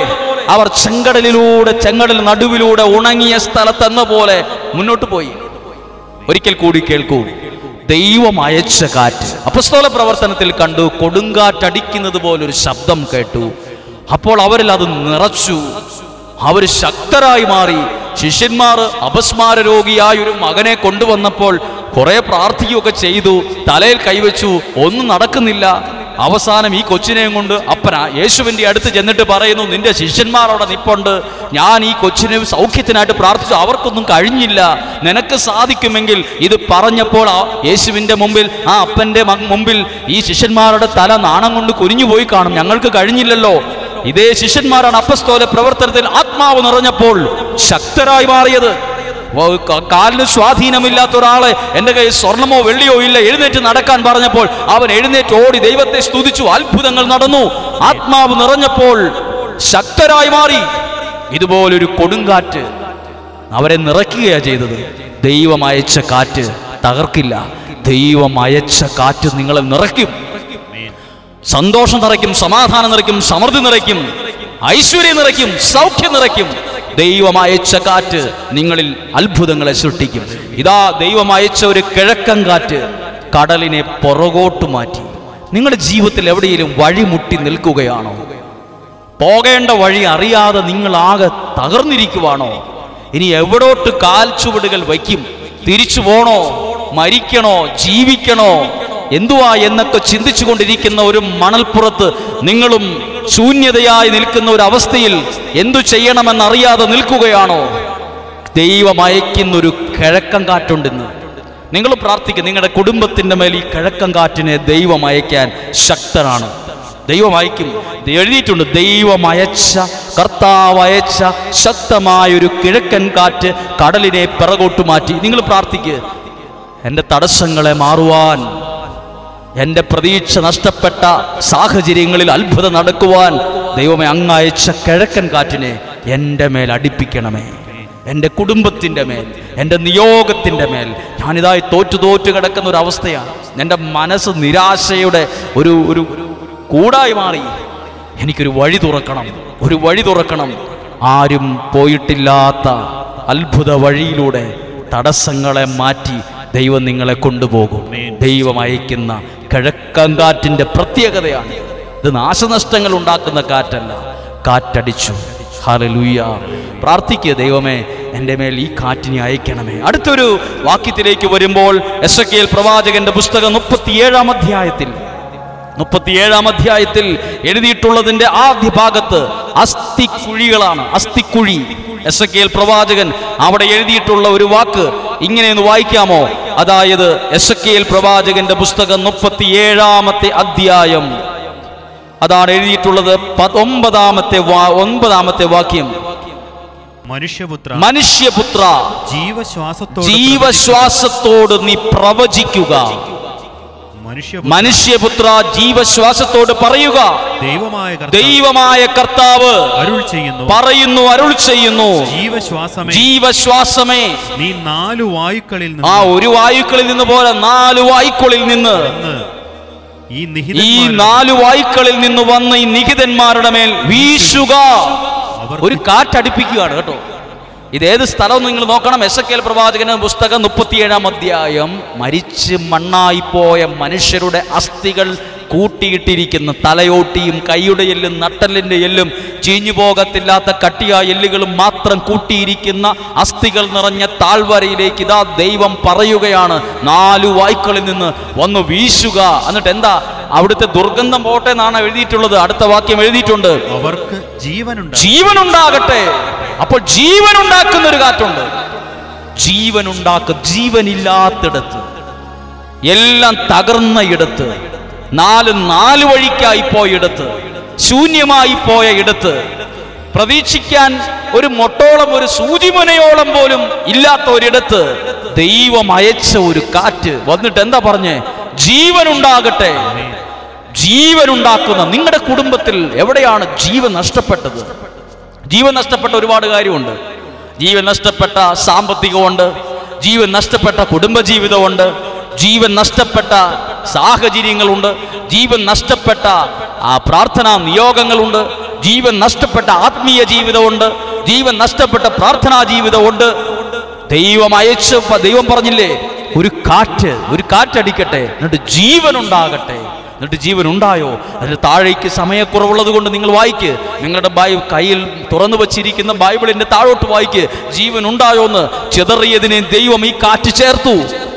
അവർ ചെങ്കടലിലൂടെ ചെങ്കടൽ നടുവിലൂടെ ഉണങ്ങിയ സ്ഥലത്തെന്ന പോലെ മുന്നോട്ട് പോയി. ഒരിക്കൽ കൂടി കേൾക്കൂ ദൈവം അയച്ച കാറ്റ്. അപസ്തോല പ്രവർത്തനത്തിൽ കണ്ടു കൊടുങ്കാറ്റടിക്കുന്നത് പോലൊരു ശബ്ദം കേട്ടു. അപ്പോൾ അവരിൽ അത് നിറച്ചു. അവർ ശക്തരായി മാറി. ശിഷ്യന്മാർ അപസ്മാര രോഗിയായ ഒരു മകനെ കൊണ്ടുവന്നപ്പോൾ കുറെ പ്രാർത്ഥിക്കുകയൊക്കെ ചെയ്തു. തലയിൽ കൈവച്ചു. ഒന്നും നടക്കുന്നില്ല. അവസാനം ഈ കൊച്ചിനെയും കൊണ്ട് അപ്പന യേശുവിന്റെ അടുത്ത് ചെന്നിട്ട് പറയുന്നു നിന്റെ ശിഷ്യന്മാർ അവിടെ നിപ്പുണ്ട്. ഞാൻ ഈ കൊച്ചിനെ സൗഖ്യത്തിനായിട്ട് പ്രാർത്ഥിച്ചു. അവർക്കൊന്നും കഴിഞ്ഞില്ല. നിനക്ക് സാധിക്കുമെങ്കിൽ ഇത് പറഞ്ഞപ്പോൾ ആ യേശുവിന്റെ മുമ്പിൽ ആ അപ്പന്റെ മുമ്പിൽ ഈ ശിഷ്യന്മാരുടെ തല നാണം കൊണ്ട് കുനിഞ്ഞു പോയി കാണും. ഞങ്ങൾക്ക് കഴിഞ്ഞില്ലല്ലോ. ഇതേ ശിഷ്യന്മാരാണ് അപ്പസ്തോല പ്രവർത്തനത്തിൽ ആത്മാവ് നിറഞ്ഞപ്പോൾ ശക്തരായി മാറിയത്. കാലിന് സ്വാധീനമില്ലാത്ത ഒരാളെ എന്റെ കയ്യിൽ സ്വർണമോ വെള്ളിയോ ഇല്ല. എഴുന്നേറ്റ് നടക്കാൻ പറഞ്ഞപ്പോൾ അവൻ എഴുന്നേറ്റ് ഓടി ദൈവത്തെ സ്തുതിച്ചു. അത്ഭുതങ്ങൾ നടന്നു. ആത്മാവ് നിറഞ്ഞപ്പോൾ ശക്തരായി മാറി. ഇതുപോലൊരു കൊടുങ്കാറ്റ് അവരെ നിറയ്ക്കുകയാ ചെയ്തത്. ദൈവം അയച്ച കാറ്റ് തകർക്കില്ല. ദൈവം അയച്ച കാറ്റ് നിങ്ങളെ നിറയ്ക്കും. സന്തോഷം നിറയ്ക്കും സമാധാനം നിറയ്ക്കും സമൃദ്ധി നിറയ്ക്കും ഐശ്വര്യം നിറയ്ക്കും സൗഖ്യം നിറയ്ക്കും. ദൈവം അയച്ച കാറ്റ് നിങ്ങളിൽ അത്ഭുതങ്ങളെ സൃഷ്ടിക്കും. ഇതാ ദൈവം അയച്ച ഒരു കിഴക്കൻ കാറ്റ് കടലിനെ പുറകോട്ട് മാറ്റി. നിങ്ങളുടെ ജീവിതത്തിൽ എവിടെയെങ്കിലും വഴിമുട്ടി നിൽക്കുകയാണോ? പോകേണ്ട വഴി അറിയാതെ നിങ്ങൾ ആകെ തകർന്നിരിക്കുവാണോ? ഇനി എവിടോട്ട് കാൽ ചുവടുകൾ വയ്ക്കും? തിരിച്ചു പോണോ? മരിക്കണോ? ജീവിക്കണോ? എന്തുവാ എന്നൊക്കെ ചിന്തിച്ചു കൊണ്ടിരിക്കുന്ന ഒരു മണൽപ്പുറത്ത് നിങ്ങളും ശൂന്യതയായി നിൽക്കുന്ന ഒരു അവസ്ഥയിൽ എന്തു ചെയ്യണമെന്നറിയാതെ നിൽക്കുകയാണോ? ദൈവം അയക്കുന്നൊരു കിഴക്കം കാറ്റുണ്ടെന്ന്. നിങ്ങൾ പ്രാർത്ഥിക്കും നിങ്ങളുടെ കുടുംബത്തിന്റെ മേൽ ഈ കിഴക്കം കാറ്റിനെ ദൈവം അയക്കാൻ ശക്തനാണ്. ദൈവം അയക്കും. എഴുതിയിട്ടുണ്ട് ദൈവം അയച്ച കർത്താവ് അയച്ച ശക്തമായൊരു കിഴക്കൻ കാറ്റ് കടലിനെ പിറകോട്ട് മാറ്റി. നിങ്ങൾ പ്രാർത്ഥിക്കുക എന്റെ തടസ്സങ്ങളെ മാറുവാൻ എന്റെ പ്രതീക്ഷ നഷ്ടപ്പെട്ട സാഹചര്യങ്ങളിൽ അത്ഭുതം നടക്കുവാൻ ദൈവമേ അങ്ങയച്ച കിഴക്കൻ കാറ്റിനെ എന്റെ മേൽ അടിപ്പിക്കണമേ. എന്റെ കുടുംബത്തിന്റെ മേൽ എന്റെ നിയോഗത്തിന്റെ മേൽ. ഞാനിതായി തോറ്റു തോറ്റു കിടക്കുന്ന ഒരു അവസ്ഥയാണ്. എന്റെ മനസ്സ് നിരാശയുടെ ഒരു ഒരു കൂടായി മാറി. എനിക്കൊരു വഴി തുറക്കണം ഒരു വഴി തുറക്കണം. ആരും പോയിട്ടില്ലാത്ത അത്ഭുത വഴിയിലൂടെ തടസ്സങ്ങളെ മാറ്റി ദൈവം നിങ്ങളെ കൊണ്ടുപോകും. ദൈവം അയക്കുന്ന കിഴക്കങ്കാറ്റിന്റെ പ്രത്യേകതയാണ്. ഇത് നാശനഷ്ടങ്ങൾ ഉണ്ടാക്കുന്ന കാറ്റല്ല. കാറ്റടിച്ചു. ഹാലലൂയ പ്രാർത്ഥിക്കുക ദൈവമേ എന്റെ മേൽ ഈ കാറ്റിനെ അയക്കണമേ. അടുത്തൊരു വാക്യത്തിലേക്ക് വരുമ്പോൾ എസ് എ പ്രവാചകന്റെ പുസ്തകം മുപ്പത്തിയേഴാം അധ്യായത്തിൽ മുപ്പത്തിയേഴാം അധ്യായത്തിൽ എഴുതിയിട്ടുള്ളതിന്റെ ആദ്യ ഭാഗത്ത് അസ്ഥിക്കുഴികളാണ് അസ്ഥിക്കുഴി. എസ് എ കെ എൽ പ്രവാചകൻ അവിടെ എഴുതിയിട്ടുള്ള ഒരു വാക്ക് ഇങ്ങനെയൊന്ന് വായിക്കാമോ? അതായത് എസ് കെ കെൽ പ്രവാചകന്റെ പുസ്തകം മുപ്പത്തിയേഴാമത്തെ അധ്യായം. അതാണ് എഴുതിയിട്ടുള്ളത് ഒമ്പതാമത്തെ ഒമ്പതാമത്തെ വാക്യം. മനുഷ്യപുത്ര മനുഷ്യപുത്ര ജീവശ്വാസത്തോട് ജീവശ്വാസത്തോട് നീ പ്രവചിക്കുക. മനുഷ്യപുത്ര ജീവശ്വാസത്തോട് പറയുക. ദൈവമായ കർത്താവ് ദൈവമായ കർത്താവ് അരുൾ ചെയ്യുന്നു. പറയുന്നു അരുൾ ചെയ്യുന്നു. ജീവശ്വാസമേ. ജീവശ്വാസമേ. നീ നാലു വായുക്കളിൽ നിന്ന് ആ ഒരു വായുക്കളിൽ നിന്ന് പോലെ നാലു വായുക്കളിൽ നിന്ന് ഈ നാല് വായുക്കളിൽ നിന്ന് വന്ന ഈ നിഹിതന്മാരുടെ മേൽ വീശുക. ഒരു കാറ്റടിപ്പിക്കുകയാണ് കേട്ടോ. ഇതേത് സ്ഥലം നിങ്ങൾ നോക്കണം? എസ് എ പ്രവാചകന് പുസ്തകം മുപ്പത്തിയേഴാം അധ്യായം. മരിച്ച് മണ്ണായിപ്പോയ മനുഷ്യരുടെ അസ്ഥികൾ കൂട്ടിയിട്ടിരിക്കുന്ന. തലയോട്ടിയും കൈയുടെ എല്ലും നട്ടലിന്റെ എല്ലും ചീഞ്ഞു പോകത്തില്ലാത്ത കട്ടിയ എല്ലുകളും മാത്രം കൂട്ടിയിരിക്കുന്ന അസ്ഥികൾ നിറഞ്ഞ താഴ്വരയിലേക്ക് ഇതാ ദൈവം പറയുകയാണ്. നാലു വായ്ക്കളിൽ നിന്ന് വന്ന് വീശുക. എന്നിട്ട് എന്താ? അവിടുത്തെ ദുർഗന്ധം പോട്ടെ എന്നാണ് എഴുതിയിട്ടുള്ളത്. അടുത്ത വാക്യം എഴുതിയിട്ടുണ്ട്. അവർക്ക് ജീവനുണ്ട് ജീവനുണ്ടാകട്ടെ. അപ്പോൾ ജീവൻ ഉണ്ടാക്കുന്ന ഒരു കാറ്റുണ്ട്. ജീവൻ ഉണ്ടാക്ക ജീവനില്ലാത്തിടത്ത്. എല്ലാം തകർന്ന ഇടത്ത്. നാല് നാല് വഴിക്കായി പോയ ഇടത്ത്. ശൂന്യമായി പോയ ഇടത്ത്. പ്രതീക്ഷിക്കാൻ ഒരു മൊട്ടോളം ഒരു സൂചിമുനയോളം പോലും ഇല്ലാത്ത ഒരിടത്ത് ദൈവം അയച്ച ഒരു കാറ്റ്. വന്നിട്ട് എന്താ പറഞ്ഞേ? ജീവനുണ്ടാകട്ടെ. ജീവനുണ്ടാക്കുന്ന നിങ്ങളുടെ കുടുംബത്തിൽ എവിടെയാണ് ജീവൻ നഷ്ടപ്പെട്ടത്? ജീവൻ നഷ്ടപ്പെട്ട ഒരുപാട് കാര്യമുണ്ട്. ജീവൻ നഷ്ടപ്പെട്ട സാമ്പത്തികമുണ്ട്. ജീവൻ നഷ്ടപ്പെട്ട കുടുംബജീവിതമുണ്ട്. ജീവൻ നഷ്ടപ്പെട്ട സാഹചര്യങ്ങളുണ്ട്. ജീവൻ നഷ്ടപ്പെട്ട ആ പ്രാർത്ഥനാ നിയോഗങ്ങളുണ്ട്. ജീവൻ നഷ്ടപ്പെട്ട ആത്മീയ ജീവിതമുണ്ട്. ജീവൻ നഷ്ടപ്പെട്ട പ്രാർത്ഥനാ ജീവിതമുണ്ട്. ദൈവം അയച്ച് ദൈവം പറഞ്ഞില്ലേ ഒരു കാറ്റ് ഒരു കാറ്റടിക്കട്ടെ എന്നിട്ട് ജീവൻ ഉണ്ടാകട്ടെ എന്നിട്ട് ജീവൻ ഉണ്ടായോ? അതിന് താഴേക്ക് സമയക്കുറവുള്ളത് കൊണ്ട് നിങ്ങൾ വായിക്ക്. നിങ്ങളുടെ ബൈ കയ്യിൽ തുറന്നു വച്ചിരിക്കുന്ന ബൈബിളിന്റെ താഴോട്ട് വായിക്ക്. ജീവൻ ഉണ്ടായോ എന്ന് ചെതറിയതിനെ ദൈവം ഈ കാറ്റ് ചേർത്തു.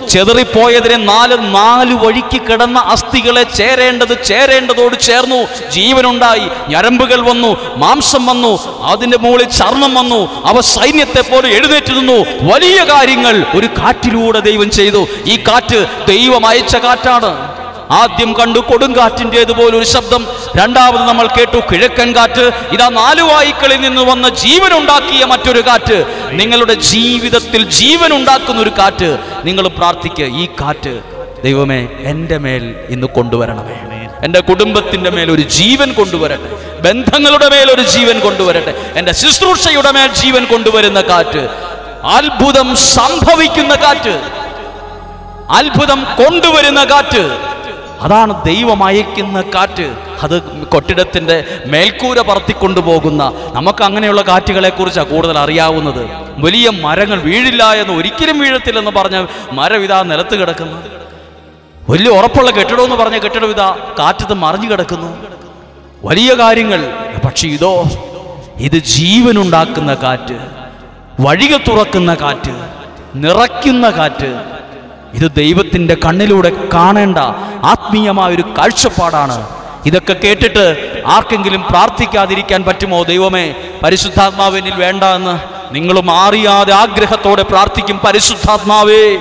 ചെതറിപ്പോയതിനെ നാല് നാല് വഴിക്ക് കിടന്ന അസ്ഥികളെ ചേരേണ്ടത് ചേരേണ്ടതോട് ചേർന്നു. ജീവനുണ്ടായി ഞരമ്പുകൾ വന്നു മാംസം വന്നു അതിന്റെ മുകളിൽ ചർമ്മം വന്നു അവ സൈന്യത്തെ പോലെ എഴുന്നേറ്റ് നിന്നു വലിയ കാര്യങ്ങൾ ഒരു കാറ്റിലൂടെ ദൈവം ചെയ്തു. ഈ കാറ്റ് ദൈവം അയച്ച കാറ്റാണ്. ആദ്യം കണ്ടു കൊടുങ്കാറ്റിന്റെതുപോലെ ഒരു ശബ്ദം. രണ്ടാമത് നമ്മൾ കേട്ടു കിഴക്കൻ കാറ്റ്. ഇതാ നാലു വായുക്കളിൽ നിന്ന് വന്ന ജീവനുണ്ടാക്കിയ മറ്റൊരു കാറ്റ്. നിങ്ങളുടെ ജീവിതത്തിൽ ജീവൻ ഉണ്ടാക്കുന്ന ഒരു കാറ്റ്. നിങ്ങൾ പ്രാർത്ഥിക്കുക ഈ കാറ്റ് ദൈവമേ എന്റെ മേൽ ഇന്ന് കൊണ്ടുവരണമേ. എന്റെ കുടുംബത്തിന്റെ മേൽ ഒരു ജീവൻ കൊണ്ടുവരട്ടെ. ബന്ധങ്ങളുടെ മേൽ ഒരു ജീവൻ കൊണ്ടുവരട്ടെ. എന്റെ ശുശ്രൂഷയുടെ മേൽ ജീവൻ കൊണ്ടുവരുന്ന കാറ്റ്. അത്ഭുതം സംഭവിക്കുന്ന കാറ്റ്. അത്ഭുതം കൊണ്ടുവരുന്ന കാറ്റ്. അതാണ് ദൈവം അയക്കുന്ന കാറ്റ്. അത് കൊട്ടിടത്തിന്റെ മേൽക്കൂര പറത്തിക്കൊണ്ടുപോകുന്ന. നമുക്ക് അങ്ങനെയുള്ള കാറ്റുകളെ കുറിച്ചാണ് കൂടുതൽ അറിയാവുന്നത്. വലിയ മരങ്ങൾ വീഴില്ല എന്ന് ഒരിക്കലും വീഴത്തില്ലെന്ന് പറഞ്ഞ മരം ഇതാ നിലത്ത് കിടക്കുന്നു. വലിയ ഉറപ്പുള്ള കെട്ടിടം എന്ന് പറഞ്ഞ കെട്ടിടം ഇതാ കാറ്റത്ത് മറിഞ്ഞു കിടക്കുന്നു. വലിയ കാര്യങ്ങൾ. പക്ഷെ ഇതോ ഇത് ജീവനുണ്ടാക്കുന്ന കാറ്റ് വഴിക തുറക്കുന്ന കാറ്റ് നിറയ്ക്കുന്ന കാറ്റ് ഇത് ദൈവത്തിന്റെ കണ്ണിലൂടെ കാണേണ്ട ആത്മീയമായ ഒരു കാഴ്ചപ്പാടാണ്. ഇതൊക്കെ കേട്ടിട്ട് ആർക്കെങ്കിലും പ്രാർത്ഥിക്കാതിരിക്കാൻ പറ്റുമോ? ദൈവമേ പരിശുദ്ധാത്മാവിനിൽ വേണ്ട എന്ന് നിങ്ങൾ മാറിയാതെ ആഗ്രഹത്തോടെ പ്രാർത്ഥിക്കും. പരിശുദ്ധാത്മാവേ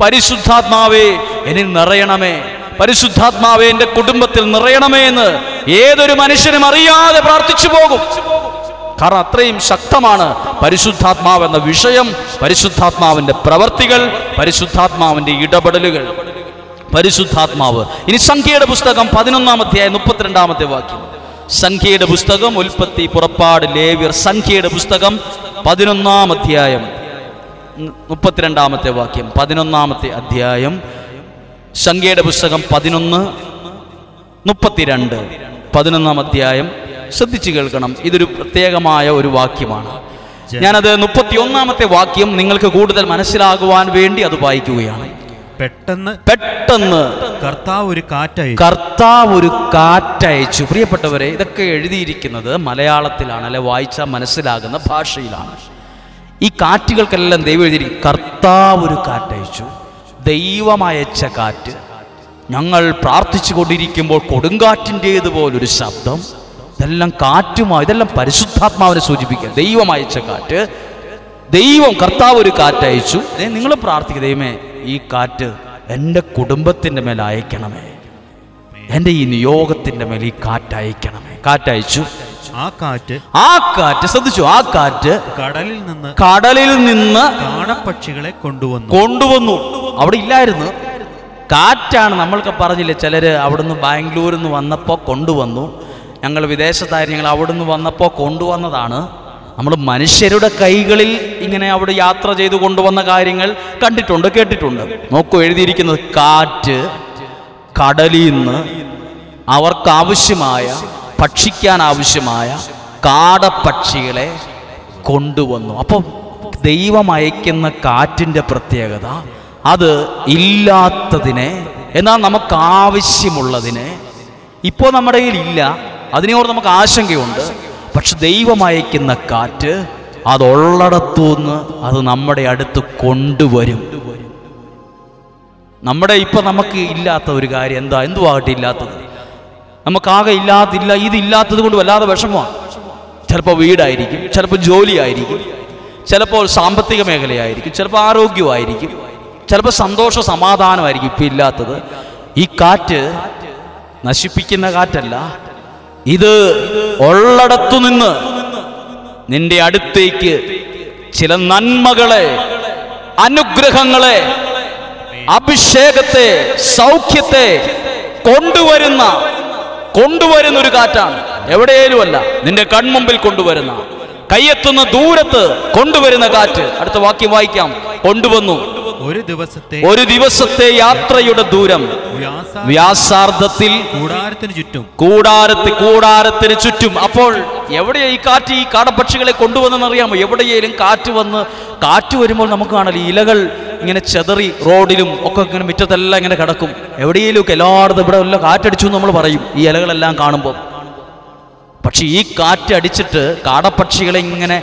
പരിശുദ്ധാത്മാവേ എന്നിൽ നിറയണമേ. പരിശുദ്ധാത്മാവേ എന്റെ കുടുംബത്തിൽ നിറയണമേ എന്ന് ഏതൊരു മനുഷ്യനും അറിയാതെ പ്രാർത്ഥിച്ചു പോകും. കാരണം അത്രയും ശക്തമാണ് പരിശുദ്ധാത്മാവ് എന്ന വിഷയം പരിശുദ്ധാത്മാവിന്റെ പ്രവർത്തികൾ പരിശുദ്ധാത്മാവിന്റെ ഇടപെടലുകൾ. പരിശുദ്ധാത്മാവ്. ഇനി സംഖ്യയുടെ പുസ്തകം പതിനൊന്നാമത്തെ മുപ്പത്തിരണ്ടാമത്തെ വാക്യം. സംഖ്യയുടെ പുസ്തകം ഉൽപ്പത്തി പുറപ്പാട് ലേവ്യർ സംഖ്യയുടെ പുസ്തകം പതിനൊന്നാം അധ്യായം മുപ്പത്തിരണ്ടാമത്തെ വാക്യം. പതിനൊന്നാമത്തെ അധ്യായം സംഖ്യയുടെ പുസ്തകം പതിനൊന്ന് മുപ്പത്തിരണ്ട്. പതിനൊന്നാം അധ്യായം ശ്രദ്ധിച്ചു കേൾക്കണം. ഇതൊരു പ്രത്യേകമായ ഒരു വാക്യമാണ്. ഞാനത് മുപ്പത്തി ഒന്നാമത്തെ വാക്യം നിങ്ങൾക്ക് കൂടുതൽ മനസ്സിലാകുവാൻ വേണ്ടി അത് വായിക്കുകയാണ്. പെട്ടെന്ന് പെട്ടെന്ന് കർത്താവ് ഒരു കാറ്റയച്ചു. കർത്താവ് ഒരു കാറ്റയച്ചു. പ്രിയപ്പെട്ടവരെ ഇതൊക്കെ എഴുതിയിരിക്കുന്നത് മലയാളത്തിലാണ് അല്ലെ വായിച്ചാൽ മനസ്സിലാകുന്ന ഭാഷയിലാണ്. ഈ കാറ്റുകൾക്കെല്ലാം ദൈവം എഴുതിയിരിക്കും കർത്താവ് ഒരു കാറ്റയച്ചു. ദൈവമയച്ച കാറ്റ്. ഞങ്ങൾ പ്രാർത്ഥിച്ചു കൊണ്ടിരിക്കുമ്പോൾ കൊടുങ്കാറ്റിന്റേതുപോലൊരു ശബ്ദം. ഇതെല്ലാം കാറ്റുമായി ഇതെല്ലാം പരിശുദ്ധാത്മാവിനെ സൂചിപ്പിക്കുക. ദൈവം അയച്ച കാറ്റ്. ദൈവം കർത്താവ് ഒരു കാറ്റയച്ചു നിങ്ങൾ പ്രാർത്ഥിക്കുക ദൈവമേ ഈ കാറ്റ് എന്റെ കുടുംബത്തിന്റെ മേൽ അയക്കണമേ. എന്റെ ഈ നിയോഗത്തിന്റെ മേൽ ഈ കാറ്റ് അയക്കണമേ. കാറ്റയച്ചു ആ കാറ്റ് ആ കാറ്റ് ശ്രദ്ധിച്ചു ആ കാറ്റ് കടലിൽ നിന്ന് കടലിൽ നിന്ന് കാടപ്പക്ഷികളെ കൊണ്ടുവന്നു. കൊണ്ടുവന്നു. അവിടെ ഇല്ലായിരുന്നു. കാറ്റാണ് നമ്മൾക്ക് പറഞ്ഞില്ലേ ചിലര് അവിടുന്ന് ബാംഗ്ലൂരിൽ നിന്ന് വന്നപ്പോൾ കൊണ്ടുവന്നു. ഞങ്ങൾ വിദേശത്തായിരുന്നു. ഞങ്ങൾ അവിടുന്ന് വന്നപ്പോൾ കൊണ്ടുവന്നതാണ്. നമ്മൾ മനുഷ്യരുടെ കൈകളിൽ ഇങ്ങനെ അവിടെ യാത്ര ചെയ്തു കൊണ്ടുവന്ന കാര്യങ്ങൾ കണ്ടിട്ടുണ്ട് കേട്ടിട്ടുണ്ട്. നോക്കൂ എഴുതിയിരിക്കുന്നത് കാറ്റ് കടലിൽ നിന്ന് അവർക്ക് ആവശ്യമായ ഭക്ഷിക്കാൻ ആവശ്യമായ കാടപ്പക്ഷികളെ കൊണ്ടുവന്നു. അപ്പം ദൈവം അയക്കുന്ന കാറ്റിന്റെ പ്രത്യേകത അത് ഇല്ലാത്തതിനെ എന്നാൽ നമുക്ക് ആവശ്യമുള്ളതിനെ ഇപ്പോൾ നമ്മുടെ കയ്യിൽ ഇല്ല. അതിനോട് നമുക്ക് ആശങ്കയുണ്ട്. പക്ഷെ ദൈവം അയക്കുന്ന കാറ്റ് അതുള്ളിടത്തുനിന്ന് അത് നമ്മുടെ അടുത്ത് കൊണ്ടുവരും. നമ്മുടെ ഇപ്പൊ നമുക്ക് ഇല്ലാത്ത ഒരു കാര്യം എന്താ? എന്തുവാകട്ടെ ഇല്ലാത്തത്? നമുക്കാകെ ഇല്ലാത്തില്ല ഇതില്ലാത്തത് കൊണ്ട് വല്ലാതെ വിഷമമാണ്. ചിലപ്പോൾ വീടായിരിക്കും ചിലപ്പോൾ ജോലിയായിരിക്കും ചിലപ്പോൾ സാമ്പത്തിക മേഖലയായിരിക്കും ചിലപ്പോൾ ആരോഗ്യമായിരിക്കും ചിലപ്പോൾ സന്തോഷ സമാധാനമായിരിക്കും ഇപ്പം ഇല്ലാത്തത്. ഈ കാറ്റ് നശിപ്പിക്കുന്ന കാറ്റല്ല ഇത് ഉള്ളടത്തു നിന്ന് നിന്റെ അടുത്തേക്ക് ചില നന്മകളെ അനുഗ്രഹങ്ങളെ അഭിഷേകത്തെ സൗഖ്യത്തെ കൊണ്ടുവരുന്ന കൊണ്ടുവരുന്ന ഒരു കാറ്റാണ്. എവിടെയേലുമല്ല നിന്റെ കൺമുമ്പിൽ കൊണ്ടുവരുന്ന. കയ്യെത്തുന്ന ദൂരത്ത് കൊണ്ടുവരുന്ന കാറ്റ്. അടുത്ത വാക്യം വായിക്കാം. കൊണ്ടുവന്നു. ഒരു ദിവസത്തെ ഒരു ദിവസത്തെ യാത്രയുടെ ദൂരം വ്യാസാർത്ഥത്തിൽ കൂടാരത്തിന് ചുറ്റും. കൂടാരത്തി കൂടാരത്തിന് ചുറ്റും. അപ്പോൾ എവിടെയാ ഈ കാറ്റ് ഈ കാടപ്പക്ഷികളെ കൊണ്ടുവന്നെന്നറിയാമോ എവിടെയെങ്കിലും കാറ്റ് വന്ന് കാറ്റ് വരുമ്പോൾ നമുക്ക് കാണല്ലോ ഇലകൾ ഇങ്ങനെ ചെതറി റോഡിലും ഒക്കെ ഇങ്ങനെ മുറ്റത്തെല്ലാം ഇങ്ങനെ കിടക്കും. എവിടെയെങ്കിലും എല്ലായിടത്തും ഇവിടെ എല്ലാം കാറ്റടിച്ചു എന്ന് നമ്മൾ പറയും. ഈ ഇലകളെല്ലാം കാണുമ്പോൾ. പക്ഷെ ഈ കാറ്റ് അടിച്ചിട്ട് കാടപ്പക്ഷികളെ ഇങ്ങനെ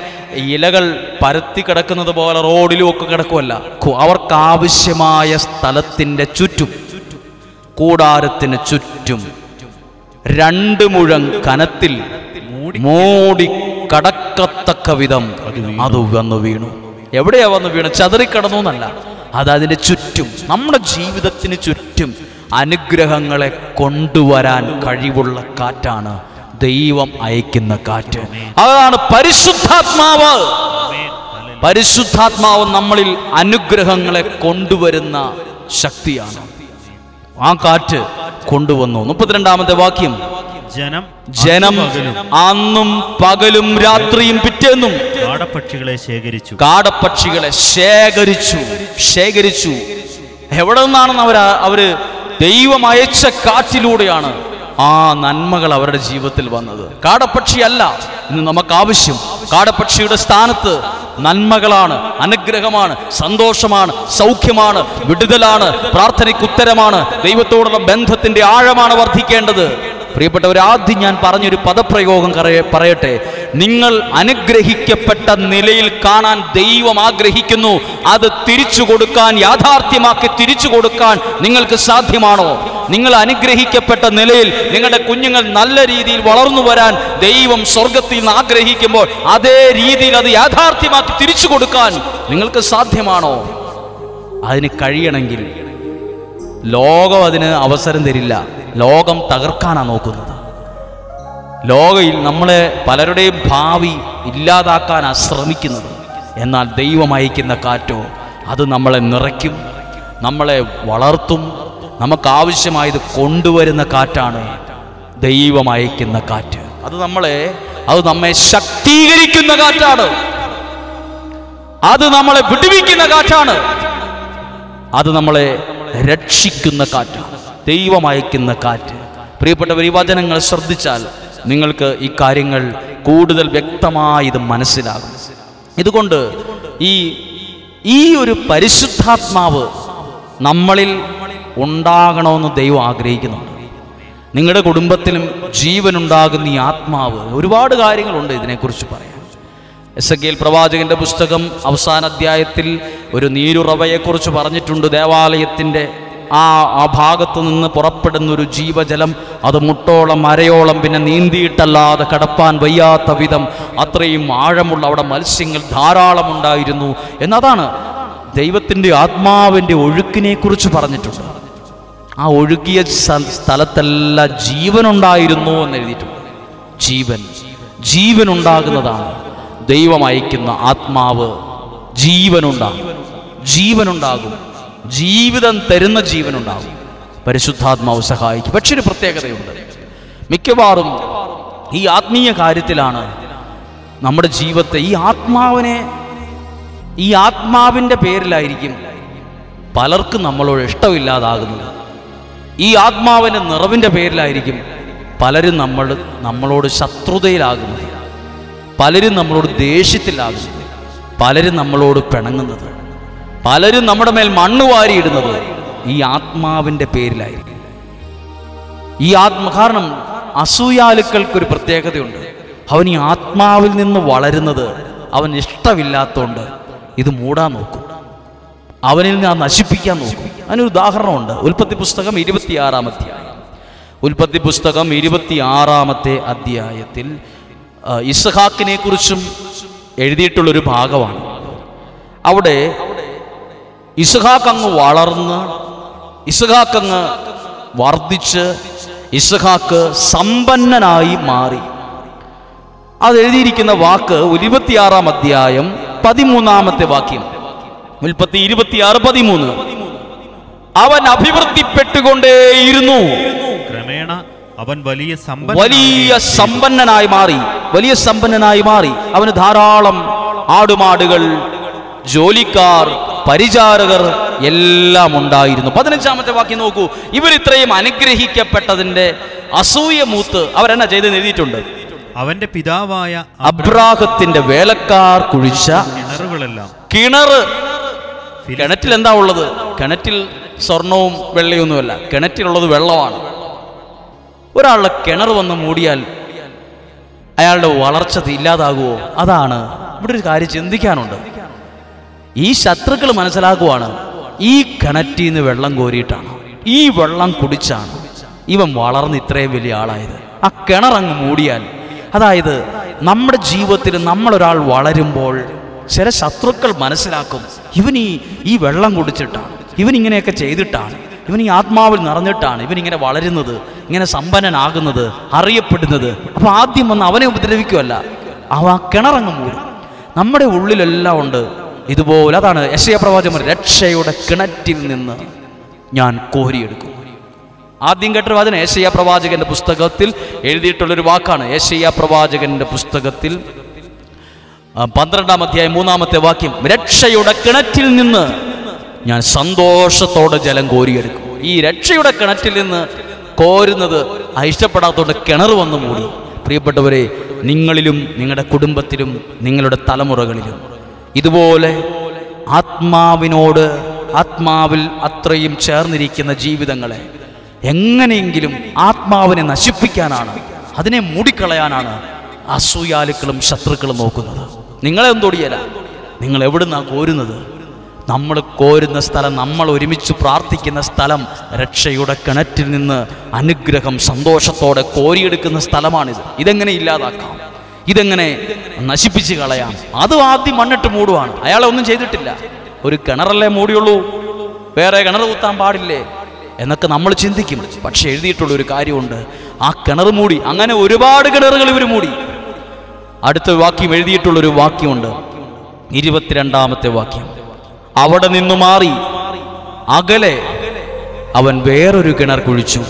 ഇലകൾ പരത്തി കിടക്കുന്നത് പോലെ റോഡിലും ഒക്കെ കിടക്കുമല്ല അവർക്കാവശ്യമായ സ്ഥലത്തിന്റെ ചുറ്റും കൂടാരത്തിന് ചുറ്റും രണ്ട് മുഴം കനത്തിൽ മൂടി കടക്കത്തക്ക വിധം അത് വന്നു വീണു. എവിടെയാ വന്ന് വീണു ചതറിക്കടന്നു എന്നല്ല അത് അതിന്റെ ചുറ്റും നമ്മുടെ ജീവിതത്തിന് ചുറ്റും അനുഗ്രഹങ്ങളെ കൊണ്ടുവരാൻ കഴിവുള്ള കാറ്റാണ് ദൈവം അയക്കുന്ന കാറ്റ്. അതാണ് പരിശുദ്ധാത്മാവ്. പരിശുദ്ധാത്മാവ് നമ്മളിൽ അനുഗ്രഹങ്ങളെ കൊണ്ടുവരുന്ന ശക്തിയാണ്. ആ കാറ്റ് കൊണ്ടുവന്നു. മുപ്പത്തിരണ്ടാമത്തെ വാക്യം. ജനം ജനം അന്നും പകലും രാത്രിയും പിറ്റേന്നും കാടപ്പക്ഷികളെ ശേഖരിച്ചു. കാടപ്പക്ഷികളെ ശേഖരിച്ചു. ശേഖരിച്ചു. എവിടെ നിന്നാണെന്ന് അവർ അവർ ദൈവം അയച്ച കാറ്റിലൂടെയാണ് ആ നന്മകൾ അവരുടെ ജീവിതത്തിൽ വന്നത്. കാടപ്പക്ഷിയല്ല ഇന്ന് നമുക്ക് ആവശ്യം കാടപ്പക്ഷിയുടെ സ്ഥാനത്ത് നന്മകളാണ് അനുഗ്രഹമാണ് സന്തോഷമാണ് സൗഖ്യമാണ് വിടുതലാണ് പ്രാർത്ഥനയ്ക്ക് ഉത്തരമാണ് ദൈവത്തോടുള്ള ബന്ധത്തിന്റെ ആഴമാണ് വർദ്ധിക്കേണ്ടത്. പ്രിയപ്പെട്ടവർ ആദ്യം ഞാൻ പറഞ്ഞൊരു പദപ്രയോഗം പറയട്ടെ. നിങ്ങൾ അനുഗ്രഹിക്കപ്പെട്ട നിലയിൽ കാണാൻ ദൈവം ആഗ്രഹിക്കുന്നു. അത് തിരിച്ചു കൊടുക്കാൻ യാഥാർത്ഥ്യമാക്കി തിരിച്ചു കൊടുക്കാൻ നിങ്ങൾക്ക് സാധ്യമാണോ? നിങ്ങൾ അനുഗ്രഹിക്കപ്പെട്ട നിലയിൽ നിങ്ങളുടെ കുഞ്ഞുങ്ങൾ നല്ല രീതിയിൽ വളർന്നു വരാൻ ദൈവം സ്വർഗത്തിൽ നിന്ന് ആഗ്രഹിക്കുമ്പോൾ അതേ രീതിയിൽ അത് യാഥാർത്ഥ്യമാക്കി തിരിച്ചു കൊടുക്കാൻ നിങ്ങൾക്ക് സാധ്യമാണോ? അതിന് കഴിയണമെങ്കിൽ ലോകം അതിന് അവസരം തരില്ല. ലോകം തകർക്കാനാണ് നോക്കുന്നത്. ലോകയിൽ നമ്മളെ പലരുടെയും ഭാവി ഇല്ലാതാക്കാനാണ് ശ്രമിക്കുന്നത്. എന്നാൽ ദൈവം അയക്കുന്ന കാറ്റോ അത് നമ്മളെ നിറയ്ക്കും നമ്മളെ വളർത്തും നമുക്കാവശ്യമായത് കൊണ്ടുവരുന്ന കാറ്റാണ് ദൈവം അയക്കുന്ന കാറ്റ്. അത് നമ്മളെ അത് നമ്മെ ശക്തീകരിക്കുന്ന കാറ്റാണ്. അത് നമ്മളെ വിടുവിക്കുന്ന കാറ്റാണ്. അത് നമ്മളെ രക്ഷിക്കുന്ന കാറ്റാണ് ദൈവം അയക്കുന്ന കാറ്റ്. പ്രിയപ്പെട്ടവർ ഈ വചനങ്ങൾ ശ്രദ്ധിച്ചാൽ നിങ്ങൾക്ക് ഈ കാര്യങ്ങൾ കൂടുതൽ വ്യക്തമായി ഇത് മനസ്സിലാകും. ഇതുകൊണ്ട് ഈ ഈ ഒരു പരിശുദ്ധാത്മാവ് നമ്മളിൽ ഉണ്ടാകണമെന്ന് ദൈവം ആഗ്രഹിക്കുന്നുണ്ട്. നിങ്ങളുടെ കുടുംബത്തിലും ജീവനുണ്ടാകുന്ന ഈ ആത്മാവ് ഒരുപാട് കാര്യങ്ങളുണ്ട് ഇതിനെക്കുറിച്ച് പറയാം എസ് എ പ്രവാചകന്റെ പുസ്തകം അവസാന അധ്യായത്തിൽ ഒരു നീരുറവയെക്കുറിച്ച് പറഞ്ഞിട്ടുണ്ട്. ദേവാലയത്തിന്റെ ആ ആ ഭാഗത്ത് നിന്ന് പുറപ്പെടുന്ന ഒരു ജീവജലം അത് മുട്ടോളം അരയോളം പിന്നെ നീന്തിയിട്ടല്ലാതെ കടപ്പാൻ വയ്യാത്ത വിധം അത്രയും ആഴമുള്ള അവിടെ മത്സ്യങ്ങൾ ധാരാളം ഉണ്ടായിരുന്നു എന്നതാണ് ദൈവത്തിന്റെ ആത്മാവിന്റെ ഒഴുക്കിനെ കുറിച്ച് പറഞ്ഞിട്ടുണ്ട്. ആ ഒഴുകിയ സ്ഥലത്തെല്ലാം ജീവനുണ്ടായിരുന്നു എന്ന് എഴുതിയിട്ടുണ്ട്. ജീവൻ ജീവനുണ്ടാകുന്നതാണ്. ദൈവം അയക്കുന്ന ആത്മാവ് ജീവനുണ്ടാകും. ജീവനുണ്ടാകും. ജീവിതം തരുന്ന ജീവനുണ്ടാകും. പരിശുദ്ധാത്മാവ് സഹായിക്കും. പക്ഷെ ഒരു പ്രത്യേകതയുണ്ട്. മിക്കവാറും ഈ ആത്മീയ കാര്യത്തിലാണ് നമ്മുടെ ജീവിതത്തെ ഈ ആത്മാവിനെ ഈ ആത്മാവിന്റെ പേരിലായിരിക്കും പലർക്കും നമ്മളോട് ഇഷ്ടമില്ലാതാകുന്നത്. ഈ ആത്മാവിന്റെ നിറവിന്റെ പേരിലായിരിക്കും പലരും നമ്മൾ നമ്മളോട് ശത്രുതയിലാകുന്നത്. പലരും നമ്മളോട് ദേഷ്യത്തിലാകുന്നത്. പലരും നമ്മളോട് പിണങ്ങുന്നത്. പലരും നമ്മുടെ മേൽ മണ്ണ് വാരിയിടുന്നത് ഈ ആത്മാവിന്റെ പേരിലായിരിക്കും. ഈ ആത്മ കാരണം അസൂയാലുക്കൾക്കൊരു പ്രത്യേകതയുണ്ട്. അവൻ ഈ ആത്മാവിൽ നിന്ന് വളരുന്നത് അവൻ ഇഷ്ടമില്ലാത്തതുകൊണ്ട് ഇത് മൂടാൻ നോക്കും. അവനിൽ നിന്ന് ആ നശിപ്പിക്കാൻ നോക്കും. അതിനൊരു ഉദാഹരണമുണ്ട്. ഉൽപ്പത്തി പുസ്തകം ഇരുപത്തിയാറാം അധ്യായം. ഉൽപ്പത്തി പുസ്തകം ഇരുപത്തിയാറാമത്തെ അധ്യായത്തിൽ ഇസ്ഹാക്കിനെ കുറിച്ചും എഴുതിയിട്ടുള്ളൊരു ഭാഗമാണ്. അവിടെ ഇസ്ഹാക്ക് അങ്ങ് വളർന്ന് ഇസ്ഹാഖ് അങ്ങ് വർദ്ധിച്ച് ഇസ്ഹാക്ക് സമ്പന്നനായി മാറി. അത് എഴുതിയിരിക്കുന്ന വാക്ക് ഇരുപത്തിയാറാം അധ്യായം പതിമൂന്നാമത്തെ വാക്യം. മുൽപ്പത്തി ഇരുപത്തിയാറ് പതിമൂന്ന്. അവൻ അഭിവൃദ്ധിപ്പെട്ടുകൊണ്ടേയിരുന്നു. ക്രമേണ അവൻ വലിയ വലിയ സമ്പന്നനായി മാറി. വലിയ സമ്പന്നനായി മാറി. അവന് ധാരാളം ആടുമാടുകൾ ജോലിക്കാർ പരിചാരകർ എല്ലാം ഉണ്ടായിരുന്നു. പതിനഞ്ചാമത്തെ വാക്യം നോക്കൂ. ഇവർ ഇത്രയും അനുഗ്രഹിക്കപ്പെട്ടതിന്റെ അസൂയ മൂത്ത് അവരെന്നാ ചെയ്തെന്ന് എഴുതിയിട്ടുണ്ട്? അവന്റെ പിതാവായ അബ്രാഹത്തിന്റെ വേലക്കാർ കുഴിച്ച കിണറുകളെല്ലാം. കിണർ കിണറ്റിൽ എന്താ ഉള്ളത്? കിണറ്റിൽ സ്വർണവും വെള്ളയൊന്നുമല്ല. കിണറ്റിലുള്ളത് വെള്ളമാണ്. ഒരാളുടെ കിണർ വന്ന് മൂടിയാൽ അയാളുടെ വളർച്ച ഇല്ലാതാകുമോ? അതാണ്. ഇവിടെ ഒരു കാര്യം ചിന്തിക്കാനുണ്ട്. ഈ ശത്രുക്കൾ മനസ്സിലാക്കുവാണ് ഈ കിണറ്റിൽ നിന്ന് വെള്ളം കോരിയിട്ടാണ്. ഈ വെള്ളം കുടിച്ചാണ്. ഇവൻ വളർന്ന് ഇത്രയും വലിയ ആളായത്. ആ കിണറങ്ങ് മൂടിയാൽ അതായത് നമ്മുടെ ജീവിതത്തിൽ നമ്മളൊരാൾ വളരുമ്പോൾ ചില ശത്രുക്കൾ മനസ്സിലാക്കും ഇവൻ ഈ ഈ വെള്ളം കുടിച്ചിട്ടാണ്. ഇവൻ ഇങ്ങനെയൊക്കെ ചെയ്തിട്ടാണ്. ഇവൻ ഈ ആത്മാവിൽ നിറഞ്ഞിട്ടാണ് ഇവൻ ഇങ്ങനെ വളരുന്നത് ഇങ്ങനെ സമ്പന്നനാകുന്നത് അറിയപ്പെടുന്നത്. അപ്പോൾ ആദ്യം വന്ന് അവനെ ഉപദ്രവിക്കുമല്ല അവ ആ കിണറങ്ങ് മൂടും. നമ്മുടെ ഉള്ളിലെല്ലാം ഉണ്ട് ഇതുപോലെ അതാണ് യശയ പ്രവാചകൻ രക്ഷയുടെ കിണറ്റിൽ നിന്ന് ഞാൻ കോരിയെടുക്കും. ആദ്യം കേട്ട വാചന ഏഷ്യ പ്രവാചകന്റെ പുസ്തകത്തിൽ എഴുതിയിട്ടുള്ളൊരു വാക്കാണ് ഏഷ്യ പ്രവാചകന്റെ പുസ്തകത്തിൽ. പന്ത്രണ്ടാം അധ്യായം മൂന്നാമത്തെ വാക്യം രക്ഷയുടെ കിണറ്റിൽ നിന്ന് ഞാൻ സന്തോഷത്തോടെ ജലം കോരിയെടുക്കും. ഈ രക്ഷയുടെ കിണറ്റിൽ നിന്ന് കോരുന്നത് ഇഷ്ടപ്പെടാത്തതുകൊണ്ട് കിണർ വന്നു മൂടി. പ്രിയപ്പെട്ടവരെ നിങ്ങളിലും നിങ്ങളുടെ കുടുംബത്തിലും നിങ്ങളുടെ തലമുറകളിലും ഇതുപോലെ ആത്മാവിനോട് ആത്മാവിൽ അത്രയും ചേർന്നിരിക്കുന്ന ജീവിതങ്ങളെ എങ്ങനെയെങ്കിലും ആത്മാവിനെ നശിപ്പിക്കാനാണ് അതിനെ മൂടിക്കളയാനാണ് അസൂയാലുക്കളും ശത്രുക്കളും നോക്കുന്നത്. നിങ്ങളെ എന്തോടിയല്ല? നിങ്ങൾ എവിടുന്നാണ് കോരുന്നത്? നമ്മൾ കോരുന്ന സ്ഥലം നമ്മൾ ഒരുമിച്ച് പ്രാർത്ഥിക്കുന്ന സ്ഥലം രക്ഷയുടെ കിണറ്റിൽ നിന്ന് അനുഗ്രഹം സന്തോഷത്തോടെ കോരിയെടുക്കുന്ന സ്ഥലമാണിത്. ഇതെങ്ങനെ ഇല്ലാതാക്കാം? ഇതെങ്ങനെ നശിപ്പിച്ച് കളയാം? അത് ആദ്യം മണ്ണിട്ട് മൂടുവാണ്. അയാളെ ഒന്നും ചെയ്തിട്ടില്ല. ഒരു കിണറല്ലേ മൂടിയുള്ളൂ? വേറെ കിണർ കുത്താൻ പാടില്ലേ? എന്നൊക്കെ നമ്മൾ ചിന്തിക്കും. പക്ഷെ എഴുതിയിട്ടുള്ള ഒരു കാര്യമുണ്ട്. ആ കിണർ മൂടി അങ്ങനെ ഒരുപാട് കിണറുകൾ ഇവർ മൂടി. അടുത്ത വാക്യം എഴുതിയിട്ടുള്ള ഒരു വാക്യമുണ്ട്. ഇരുപത്തിരണ്ടാമത്തെ വാക്യം. അവിടെ നിന്നു മാറി. അകലെ അവൻ വേറൊരു കിണർ കുഴിച്ചു.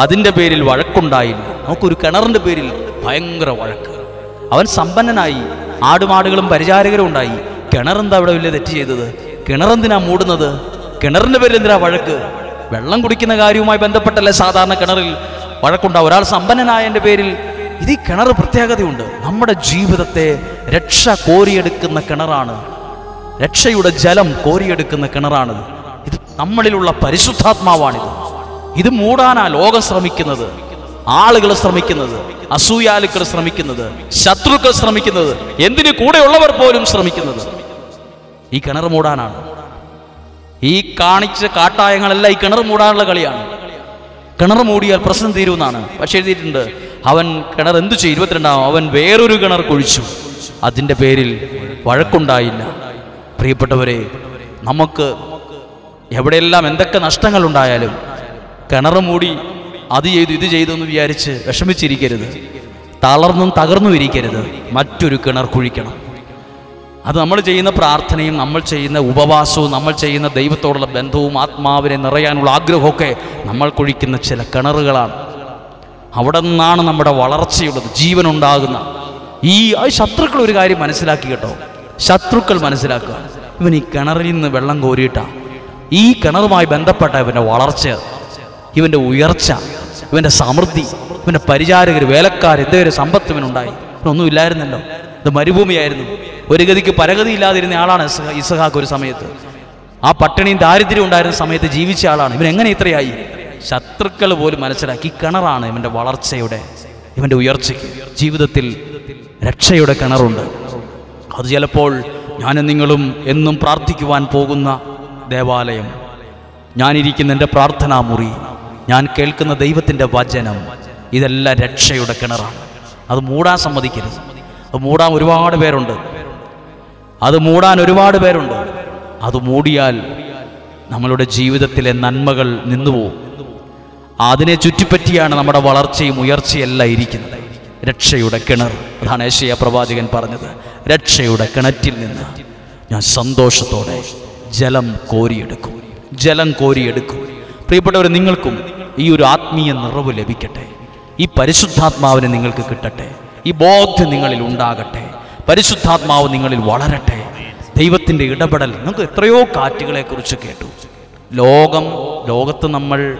അതിന്റെ പേരിൽ വഴക്കുണ്ടായില്ല. നമുക്കൊരു കിണറിന്റെ പേരിൽ ഭയങ്കര വഴക്ക്. അവൻ സമ്പന്നനായി ആടുമാടുകളും പരിചാരകരും ഉണ്ടായി. കിണറെന്താ അവിടെ വലിയ തെറ്റ് ചെയ്തത്? കിണറെന്തിനാ മൂടുന്നത്? കിണറിന്റെ പേരിൽ എന്തിനാ വഴക്ക്? വെള്ളം കുടിക്കുന്ന കാര്യവുമായി ബന്ധപ്പെട്ടല്ലേ സാധാരണ കിണറിൽ വഴക്കുണ്ടാവും ഒരാൾ സമ്പന്നനായതിന്റെ പേരിൽ ഇത് ഈ കിണർ പ്രത്യേകതയുണ്ട്. നമ്മുടെ ജീവിതത്തെ രക്ഷ കോരിയെടുക്കുന്ന കിണറാണ്. രക്ഷയുടെ ജലം കോരിയെടുക്കുന്ന കിണറാണ്. ഇത് നമ്മളിലുള്ള പരിശുദ്ധാത്മാവാണിത്. ഇത് മൂടാനാ ലോകം ശ്രമിക്കുന്നത്. ആളുകൾ ശ്രമിക്കുന്നത് അസൂയാലുക്കൾ ശ്രമിക്കുന്നത് ശത്രുക്കൾ ശ്രമിക്കുന്നത് എന്തിനു കൂടെയുള്ളവർ പോലും ശ്രമിക്കുന്നത്. ഈ കിണർ മൂടാനാണ്. ഈ കാണിച്ച കാട്ടായങ്ങളെല്ലാം ഈ കിണർ മൂടാനുള്ള കളിയാണ്. കിണർ മൂടിയാൽ പ്രശ്നം തീരുമെന്നാണ് പക്ഷെ എഴുതിയിട്ടുണ്ട് അവൻ കിണർ എന്തു ചെയ്യും? ഇരുപത്തിരണ്ടാം അവൻ വേറൊരു കിണർ കുഴിച്ചു. അതിന്റെ പേരിൽ വഴക്കുണ്ടായില്ല. പ്രിയപ്പെട്ടവരെ നമുക്ക് എവിടെയെല്ലാം എന്തൊക്കെ നഷ്ടങ്ങളുണ്ടായാലും കിണർ മൂടി അത് ചെയ്തു ഇത് ചെയ്തു എന്ന് വിചാരിച്ച് വിഷമിച്ചിരിക്കരുത്. തളർന്നും തകർന്നും ഇരിക്കരുത്. മറ്റൊരു കിണർ കുഴിക്കണം. അത് നമ്മൾ ചെയ്യുന്ന പ്രാർത്ഥനയും നമ്മൾ ചെയ്യുന്ന ഉപവാസവും നമ്മൾ ചെയ്യുന്ന ദൈവത്തോടുള്ള ബന്ധവും ആത്മാവിനെ നിറയാനുള്ള ആഗ്രഹമൊക്കെ നമ്മൾ കുഴിക്കുന്ന ചില കിണറുകളാണ്. അവിടെ നിന്നാണ് നമ്മുടെ വളർച്ചയുള്ളത് ജീവനുണ്ടാകുന്ന. ഈ ശത്രുക്കൾ ഒരു കാര്യം മനസ്സിലാക്കി കേട്ടോ. ശത്രുക്കൾ മനസ്സിലാക്കുക. ഇവൻ ഈ കിണറിൽ നിന്ന് വെള്ളം കോരിയിട്ടാണ് ഈ കിണറുമായി ബന്ധപ്പെട്ട ഇവന്റെ വളർച്ച ഇവന്റെ ഉയർച്ച ഇവന്റെ സമൃദ്ധി ഇവന്റെ പരിചാരകർ വേലക്കാർ എന്തൊരു സമ്പത്ത് ഇവനുണ്ടായി. ഇവനൊന്നും ഇല്ലായിരുന്നല്ലോ. ഇത് മരുഭൂമിയായിരുന്നു. ഒരു ഗതിക്ക് പരഗതി ഇല്ലാതിരുന്ന ആളാണ് ഇസഹാക്ക് ഒരു സമയത്ത്. ആ പട്ടിണിയും ദാരിദ്ര്യം ഉണ്ടായിരുന്ന സമയത്ത് ജീവിച്ച ആളാണ്. ഇവൻ എങ്ങനെ ഇത്രയായി? ശത്രുക്കൾ പോലും മനസ്സിലാക്കി കിണറാണ് ഇവന്റെ വളർച്ചയുടെ ഇവന്റെ ഉയർച്ചയ്ക്ക്. ജീവിതത്തിൽ രക്ഷയുടെ കിണറുണ്ട്. അത് ചിലപ്പോൾ ഞാനും നിങ്ങളും എന്നും പ്രാർത്ഥിക്കുവാൻ പോകുന്ന ദേവാലയം. ഞാനിരിക്കുന്ന എന്റെ പ്രാർത്ഥനാ മുറി ഞാൻ കേൾക്കുന്ന ദൈവത്തിന്റെ വചനം ഇതെല്ലാം രക്ഷയുടെ കിണറാണ്. അത് മൂടാൻ സമ്മതിക്കരുത്. അത് മൂടാൻ ഒരുപാട് പേരുണ്ട്. അത് മൂടാൻ ഒരുപാട് പേരുണ്ട്. അത് മൂടിയാൽ നമ്മളുടെ ജീവിതത്തിലെ നന്മകൾ നിന്നുപോകും. അതിനെ ചുറ്റിപ്പറ്റിയാണ് നമ്മുടെ വളർച്ചയും ഉയർച്ചയെല്ലാം ഇരിക്കുന്നത്. രക്ഷയുടെ കിണർ. അതാണ് ഏഷ്യ പ്രവാചകൻ പറഞ്ഞത്. രക്ഷയുടെ കിണറ്റിൽ നിന്ന് ഞാൻ സന്തോഷത്തോടെ ജലം കോരിയെടുക്കും. ജലം കോരിയെടുക്കും. പ്രിയപ്പെട്ടവർ നിങ്ങൾക്കും ഈ ഒരു ആത്മീയ നിറവ് ലഭിക്കട്ടെ. ഈ പരിശുദ്ധാത്മാവിനെ നിങ്ങൾക്ക് കിട്ടട്ടെ. ഈ ബോധ്യം നിങ്ങളിൽ ഉണ്ടാകട്ടെ. പരിശുദ്ധാത്മാവ് നിങ്ങളിൽ വളരട്ടെ. ദൈവത്തിന്റെ ഇടപെടൽ നിങ്ങൾക്ക് എത്രയോ കാറ്റുകളെക്കുറിച്ച് കേട്ടു. ലോകം ലോകത്ത് നമ്മൾ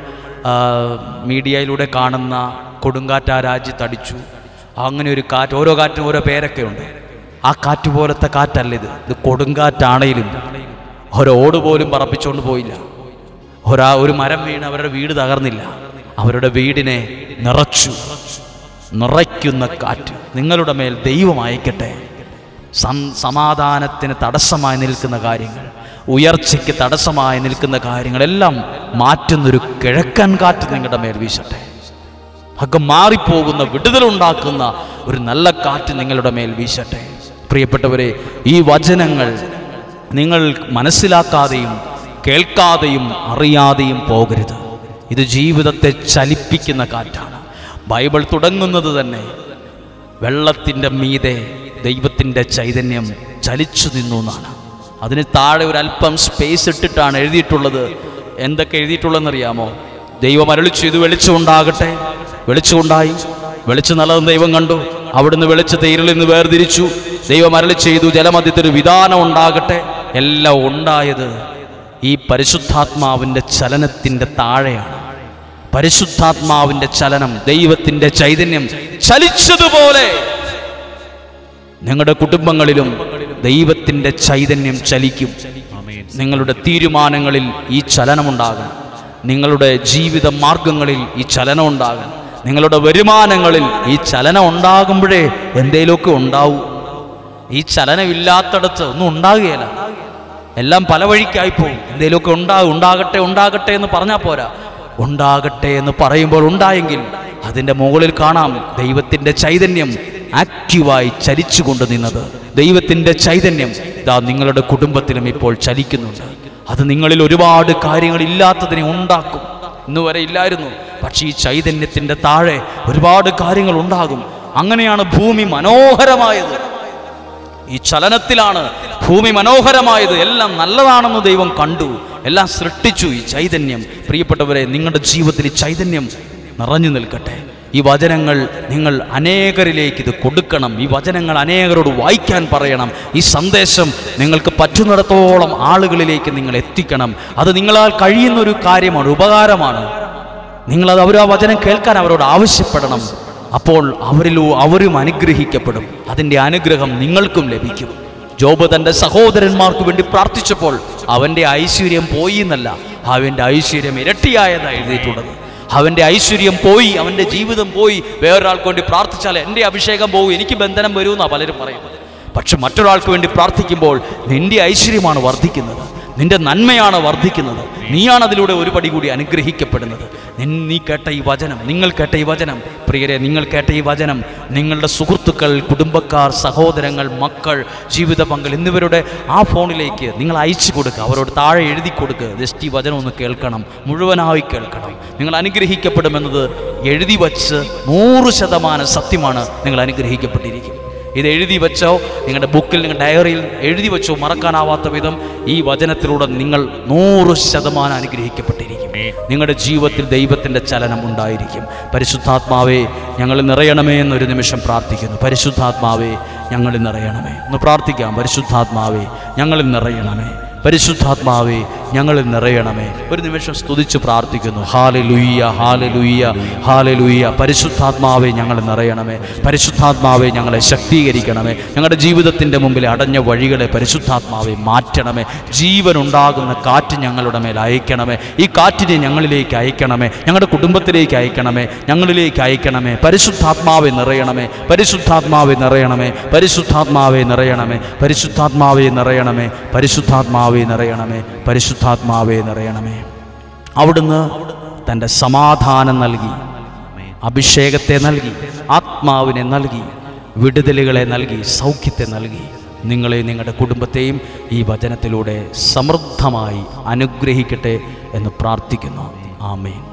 മീഡിയയിലൂടെ കാണുന്ന കൊടുങ്കാറ്റ് ആ രാജ്യത്തടിച്ചു അങ്ങനെ ഒരു കാറ്റ് ഓരോ കാറ്റിനും ഓരോ പേരൊക്കെ ഉണ്ട്. ആ കാറ്റ് പോലത്തെ കാറ്റല്ല ഇത്. ഇത് കൊടുങ്കാറ്റാണേലും ഒരോട് പോലും പറപ്പിച്ചുകൊണ്ട് പോയില്ല. ഒരാ ഒരു മരം വീണ് അവരുടെ വീട് തകർന്നില്ല. അവരുടെ വീടിനെ നിറച്ചു. നിറയ്ക്കുന്ന കാറ്റ് നിങ്ങളുടെ മേൽ ദൈവം അയക്കട്ടെ. സമാധാനത്തിന് തടസ്സമായി നിൽക്കുന്ന കാര്യങ്ങൾ ഉയർച്ചയ്ക്ക് തടസ്സമായി നിൽക്കുന്ന കാര്യങ്ങളെല്ലാം മാറ്റുന്നൊരു കിഴക്കൻ കാറ്റ് നിങ്ങളുടെ മേൽ വീശട്ടെ. ഒക്കെ മാറിപ്പോകുന്ന വിടുതലുണ്ടാക്കുന്ന ഒരു നല്ല കാറ്റ് നിങ്ങളുടെ മേൽ വീശട്ടെ. പ്രിയപ്പെട്ടവരെ ഈ വചനങ്ങൾ നിങ്ങൾ മനസ്സിലാക്കാതെയും കേൾക്കാതെയും അറിയാതെയും പോകരുത്. ഇത് ജീവിതത്തെ ചലിപ്പിക്കുന്ന കാറ്റാണ്. ബൈബിൾ തുടങ്ങുന്നത് തന്നെ വെള്ളത്തിന്റെ മീതെ ദൈവത്തിന്റെ ചൈതന്യം ചലിച്ചു നിന്നു എന്നാണ്. അതിന് താഴെ ഒരു അല്പം സ്പേസ് ഇട്ടിട്ടാണ് എഴുതിയിട്ടുള്ളത്. എന്തൊക്കെ എഴുതിയിട്ടുള്ളതെന്നറിയാമോ? ദൈവം അരളിച്ചു ഇത് വെളിച്ചമുണ്ടാകട്ടെ. വെളിച്ചമുണ്ടായി. വെളിച്ചം നല്ലതെന്ന് ദൈവം കണ്ടു. അവിടുന്ന് വെളിച്ചത്തെ ഇരുളിൽ നിന്ന് വേർതിരിച്ചു. ദൈവം അരളി ചെയ്തു ജലമധ്യത്തിൽ വിധാനം ഉണ്ടാകട്ടെ. എല്ലാം ഉണ്ടായത് ഈ പരിശുദ്ധാത്മാവിന്റെ ചലനത്തിന്റെ താഴെയാണ്. പരിശുദ്ധാത്മാവിന്റെ ചലനം ദൈവത്തിന്റെ ചൈതന്യം ചലിച്ചതുപോലെ നിങ്ങളുടെ കുടുംബങ്ങളിലും ദൈവത്തിന്റെ ചൈതന്യം ചലിക്കും. നിങ്ങളുടെ തീരുമാനങ്ങളിൽ ഈ ചലനമുണ്ടാകണം. നിങ്ങളുടെ ജീവിത മാർഗങ്ങളിൽ ഈ ചലനം നിങ്ങളുടെ വരുമാനങ്ങളിൽ ഈ ചലനം ഉണ്ടാകുമ്പോഴേ എന്തേലുമൊക്കെ ഉണ്ടാവൂ. ഈ ചലനമില്ലാത്തടത്ത് ഒന്നും ഉണ്ടാകുകയില്ല. എല്ലാം പല വഴിക്കായി പോകും. എന്തെങ്കിലുമൊക്കെ ഉണ്ടാകും ഉണ്ടാകട്ടെ ഉണ്ടാകട്ടെ എന്ന് പറഞ്ഞാൽ പോരാ. ഉണ്ടാകട്ടെ എന്ന് പറയുമ്പോൾ ഉണ്ടായെങ്കിൽ അതിന്റെ മുകളിൽ കാണാം ദൈവത്തിന്റെ ചൈതന്യം ആക്റ്റീവായി ചലിച്ചുകൊണ്ട് നിന്നത്. ദൈവത്തിന്റെ ചൈതന്യം ഇതാ നിങ്ങളുടെ കുടുംബത്തിലും ഇപ്പോൾ ചലിക്കുന്നുണ്ട്. അത് നിങ്ങളിൽ ഒരുപാട് കാര്യങ്ങൾ ഇല്ലാത്തതിനെ ഉണ്ടാക്കും. ഇന്ന് വരെ ഇല്ലായിരുന്നു. പക്ഷേ ഈ ചൈതന്യത്തിന്റെ താഴെ ഒരുപാട് കാര്യങ്ങൾ ഉണ്ടാകും. അങ്ങനെയാണ് ഭൂമി മനോഹരമായത്. ഈ ചലനത്തിലാണ് ഭൂമി മനോഹരമായത് എല്ലാം നല്ലതാണെന്ന് ദൈവം കണ്ടു. എല്ലാം സൃഷ്ടിച്ചു ഈ ചൈതന്യം. പ്രിയപ്പെട്ടവരെ നിങ്ങളുടെ ജീവിതത്തിൽ ഈ ചൈതന്യം നിറഞ്ഞു നിൽക്കട്ടെ. ഈ വചനങ്ങൾ നിങ്ങൾ അനേകരിലേക്ക് ഇത് കൊടുക്കണം. ഈ വചനങ്ങൾ അനേകരോട് വായിക്കാൻ പറയണം. ഈ സന്ദേശം നിങ്ങൾക്ക് പറ്റുന്നിടത്തോളം ആളുകളിലേക്ക് നിങ്ങൾ എത്തിക്കണം. അത് നിങ്ങളാൽ കഴിയുന്ന ഒരു കാര്യമാണ് ഉപകാരമാണ്. നിങ്ങളത് അവർ ആ വചനം കേൾക്കാൻ അവരോട് ആവശ്യപ്പെടണം. അപ്പോൾ അവരിലോ അവരും അനുഗ്രഹിക്കപ്പെടും. അതിന്റെ അനുഗ്രഹം നിങ്ങൾക്കും ലഭിക്കും. ജോബ് തന്റെ സഹോദരന്മാർക്ക് വേണ്ടി പ്രാർത്ഥിച്ചപ്പോൾ അവന്റെ ഐശ്വര്യം പോയി എന്നല്ല അവന്റെ ഐശ്വര്യം ഇരട്ടിയായതാണ് എഴുതിയിട്ടുള്ളത്. അവന്റെ ഐശ്വര്യം പോയി അവന്റെ ജീവിതം പോയി. വേറൊരാൾക്ക് വേണ്ടി പ്രാർത്ഥിച്ചാൽ എന്റെ അഭിഷേകം പോകും എനിക്ക് ബന്ധനം വരുമെന്നാണ് പലരും പറയുന്നത്. പക്ഷെ മറ്റൊരാൾക്ക് വേണ്ടി പ്രാർത്ഥിക്കുമ്പോൾ നിന്റെ ഐശ്വര്യമാണ് വർദ്ധിക്കുന്നത്. നിന്റെ നന്മയാണ് വർദ്ധിക്കുന്നത്. നീയാണ് അതിലൂടെ ഒരു പടി കൂടി അനുഗ്രഹിക്കപ്പെടുന്നത്. നീ കേട്ട ഈ വചനം നിങ്ങൾ കേട്ട ഈ വചനം പ്രിയരെ നിങ്ങൾ കേട്ട ഈ വചനം നിങ്ങളുടെ സുഹൃത്തുക്കൾ കുടുംബക്കാർ സഹോദരങ്ങൾ മക്കൾ ജീവിത പങ്കൽ എന്നിവരുടെ ആ ഫോണിലേക്ക് നിങ്ങൾ അയച്ചു കൊടുക്കുക അവരോട് താഴെ എഴുതി കൊടുക്കുക ജസ്റ്റ് ഈ വചനം ഒന്ന് കേൾക്കണം. മുഴുവനായി കേൾക്കണം. നിങ്ങൾ അനുഗ്രഹിക്കപ്പെടുമെന്നത് എഴുതി വച്ച് നൂറ് ശതമാനം സത്യമാണ്. നിങ്ങൾ അനുഗ്രഹിക്കപ്പെട്ടിരിക്കും. ഇത് എഴുതി വെച്ചോ? നിങ്ങളുടെ ബുക്കിൽ നിങ്ങളുടെ ഡയറിയിൽ എഴുതി വെച്ചോ? മറക്കാനാവാത്ത വിധം ഈ വചനത്തിലൂടെ നിങ്ങൾ നൂറ് ശതമാനം അനുഗ്രഹിക്കപ്പെട്ടിരിക്കും. നിങ്ങളുടെ ജീവിതത്തിൽ ദൈവത്തിന്റെ ചലനം ഉണ്ടായിരിക്കും. പരിശുദ്ധാത്മാവേ ഞങ്ങൾ നിറയണമേ എന്നൊരു നിമിഷം പ്രാർത്ഥിക്കുന്നു. പരിശുദ്ധാത്മാവേ ഞങ്ങൾ നിറയണമേ. ഒന്ന് പ്രാർത്ഥിക്കാം. പരിശുദ്ധാത്മാവേ ഞങ്ങൾ നിറയണമേ. പരിശുദ്ധാത്മാവേ ഞങ്ങളിൽ നിറയണമേ. ഒരു നിമിഷം സ്തുതിച്ച് പ്രാർത്ഥിക്കുന്നു. ഹാല ലുയ്യ ഹാല ലുയ്യ ഹാല ലുയ്യ പരിശുദ്ധാത്മാവെ ഞങ്ങൾ നിറയണമേ. പരിശുദ്ധാത്മാവേ ഞങ്ങളെ ശക്തീകരിക്കണമേ. ഞങ്ങളുടെ ജീവിതത്തിന്റെ മുമ്പിലെ അടഞ്ഞ വഴികളെ പരിശുദ്ധാത്മാവേ മാറ്റണമേ. ജീവൻ ഉണ്ടാകുന്ന കാറ്റ് ഞങ്ങളുടെ മേൽ അയക്കണമേ. ഈ കാറ്റിനെ ഞങ്ങളിലേക്ക് അയക്കണമേ. ഞങ്ങളുടെ കുടുംബത്തിലേക്ക് അയക്കണമേ. ഞങ്ങളിലേക്ക് അയക്കണമേ. പരിശുദ്ധാത്മാവെ നിറയണമേ. പരിശുദ്ധാത്മാവെ നിറയണമേ. പരിശുദ്ധാത്മാവെ നിറയണമേ. പരിശുദ്ധാത്മാവെ നിറയണമേ. പരിശുദ്ധാത്മാവെ നിറയണമേ പരിശുദ്ധാത്മാവെ നിറയണമേ. അവിടുന്ന് തന്റെ സമാധാനം നൽകി അഭിഷേകത്തെ നൽകി ആത്മാവിനെ നൽകി വിടുതലുകളെ നൽകി സൗഖ്യത്തെ നൽകി. നിങ്ങളെ നിങ്ങളുടെ കുടുംബത്തെയും ഈ വചനത്തിലൂടെ സമൃദ്ധമായി അനുഗ്രഹിക്കട്ടെ എന്ന് പ്രാർത്ഥിക്കുന്നു. ആമേൻ.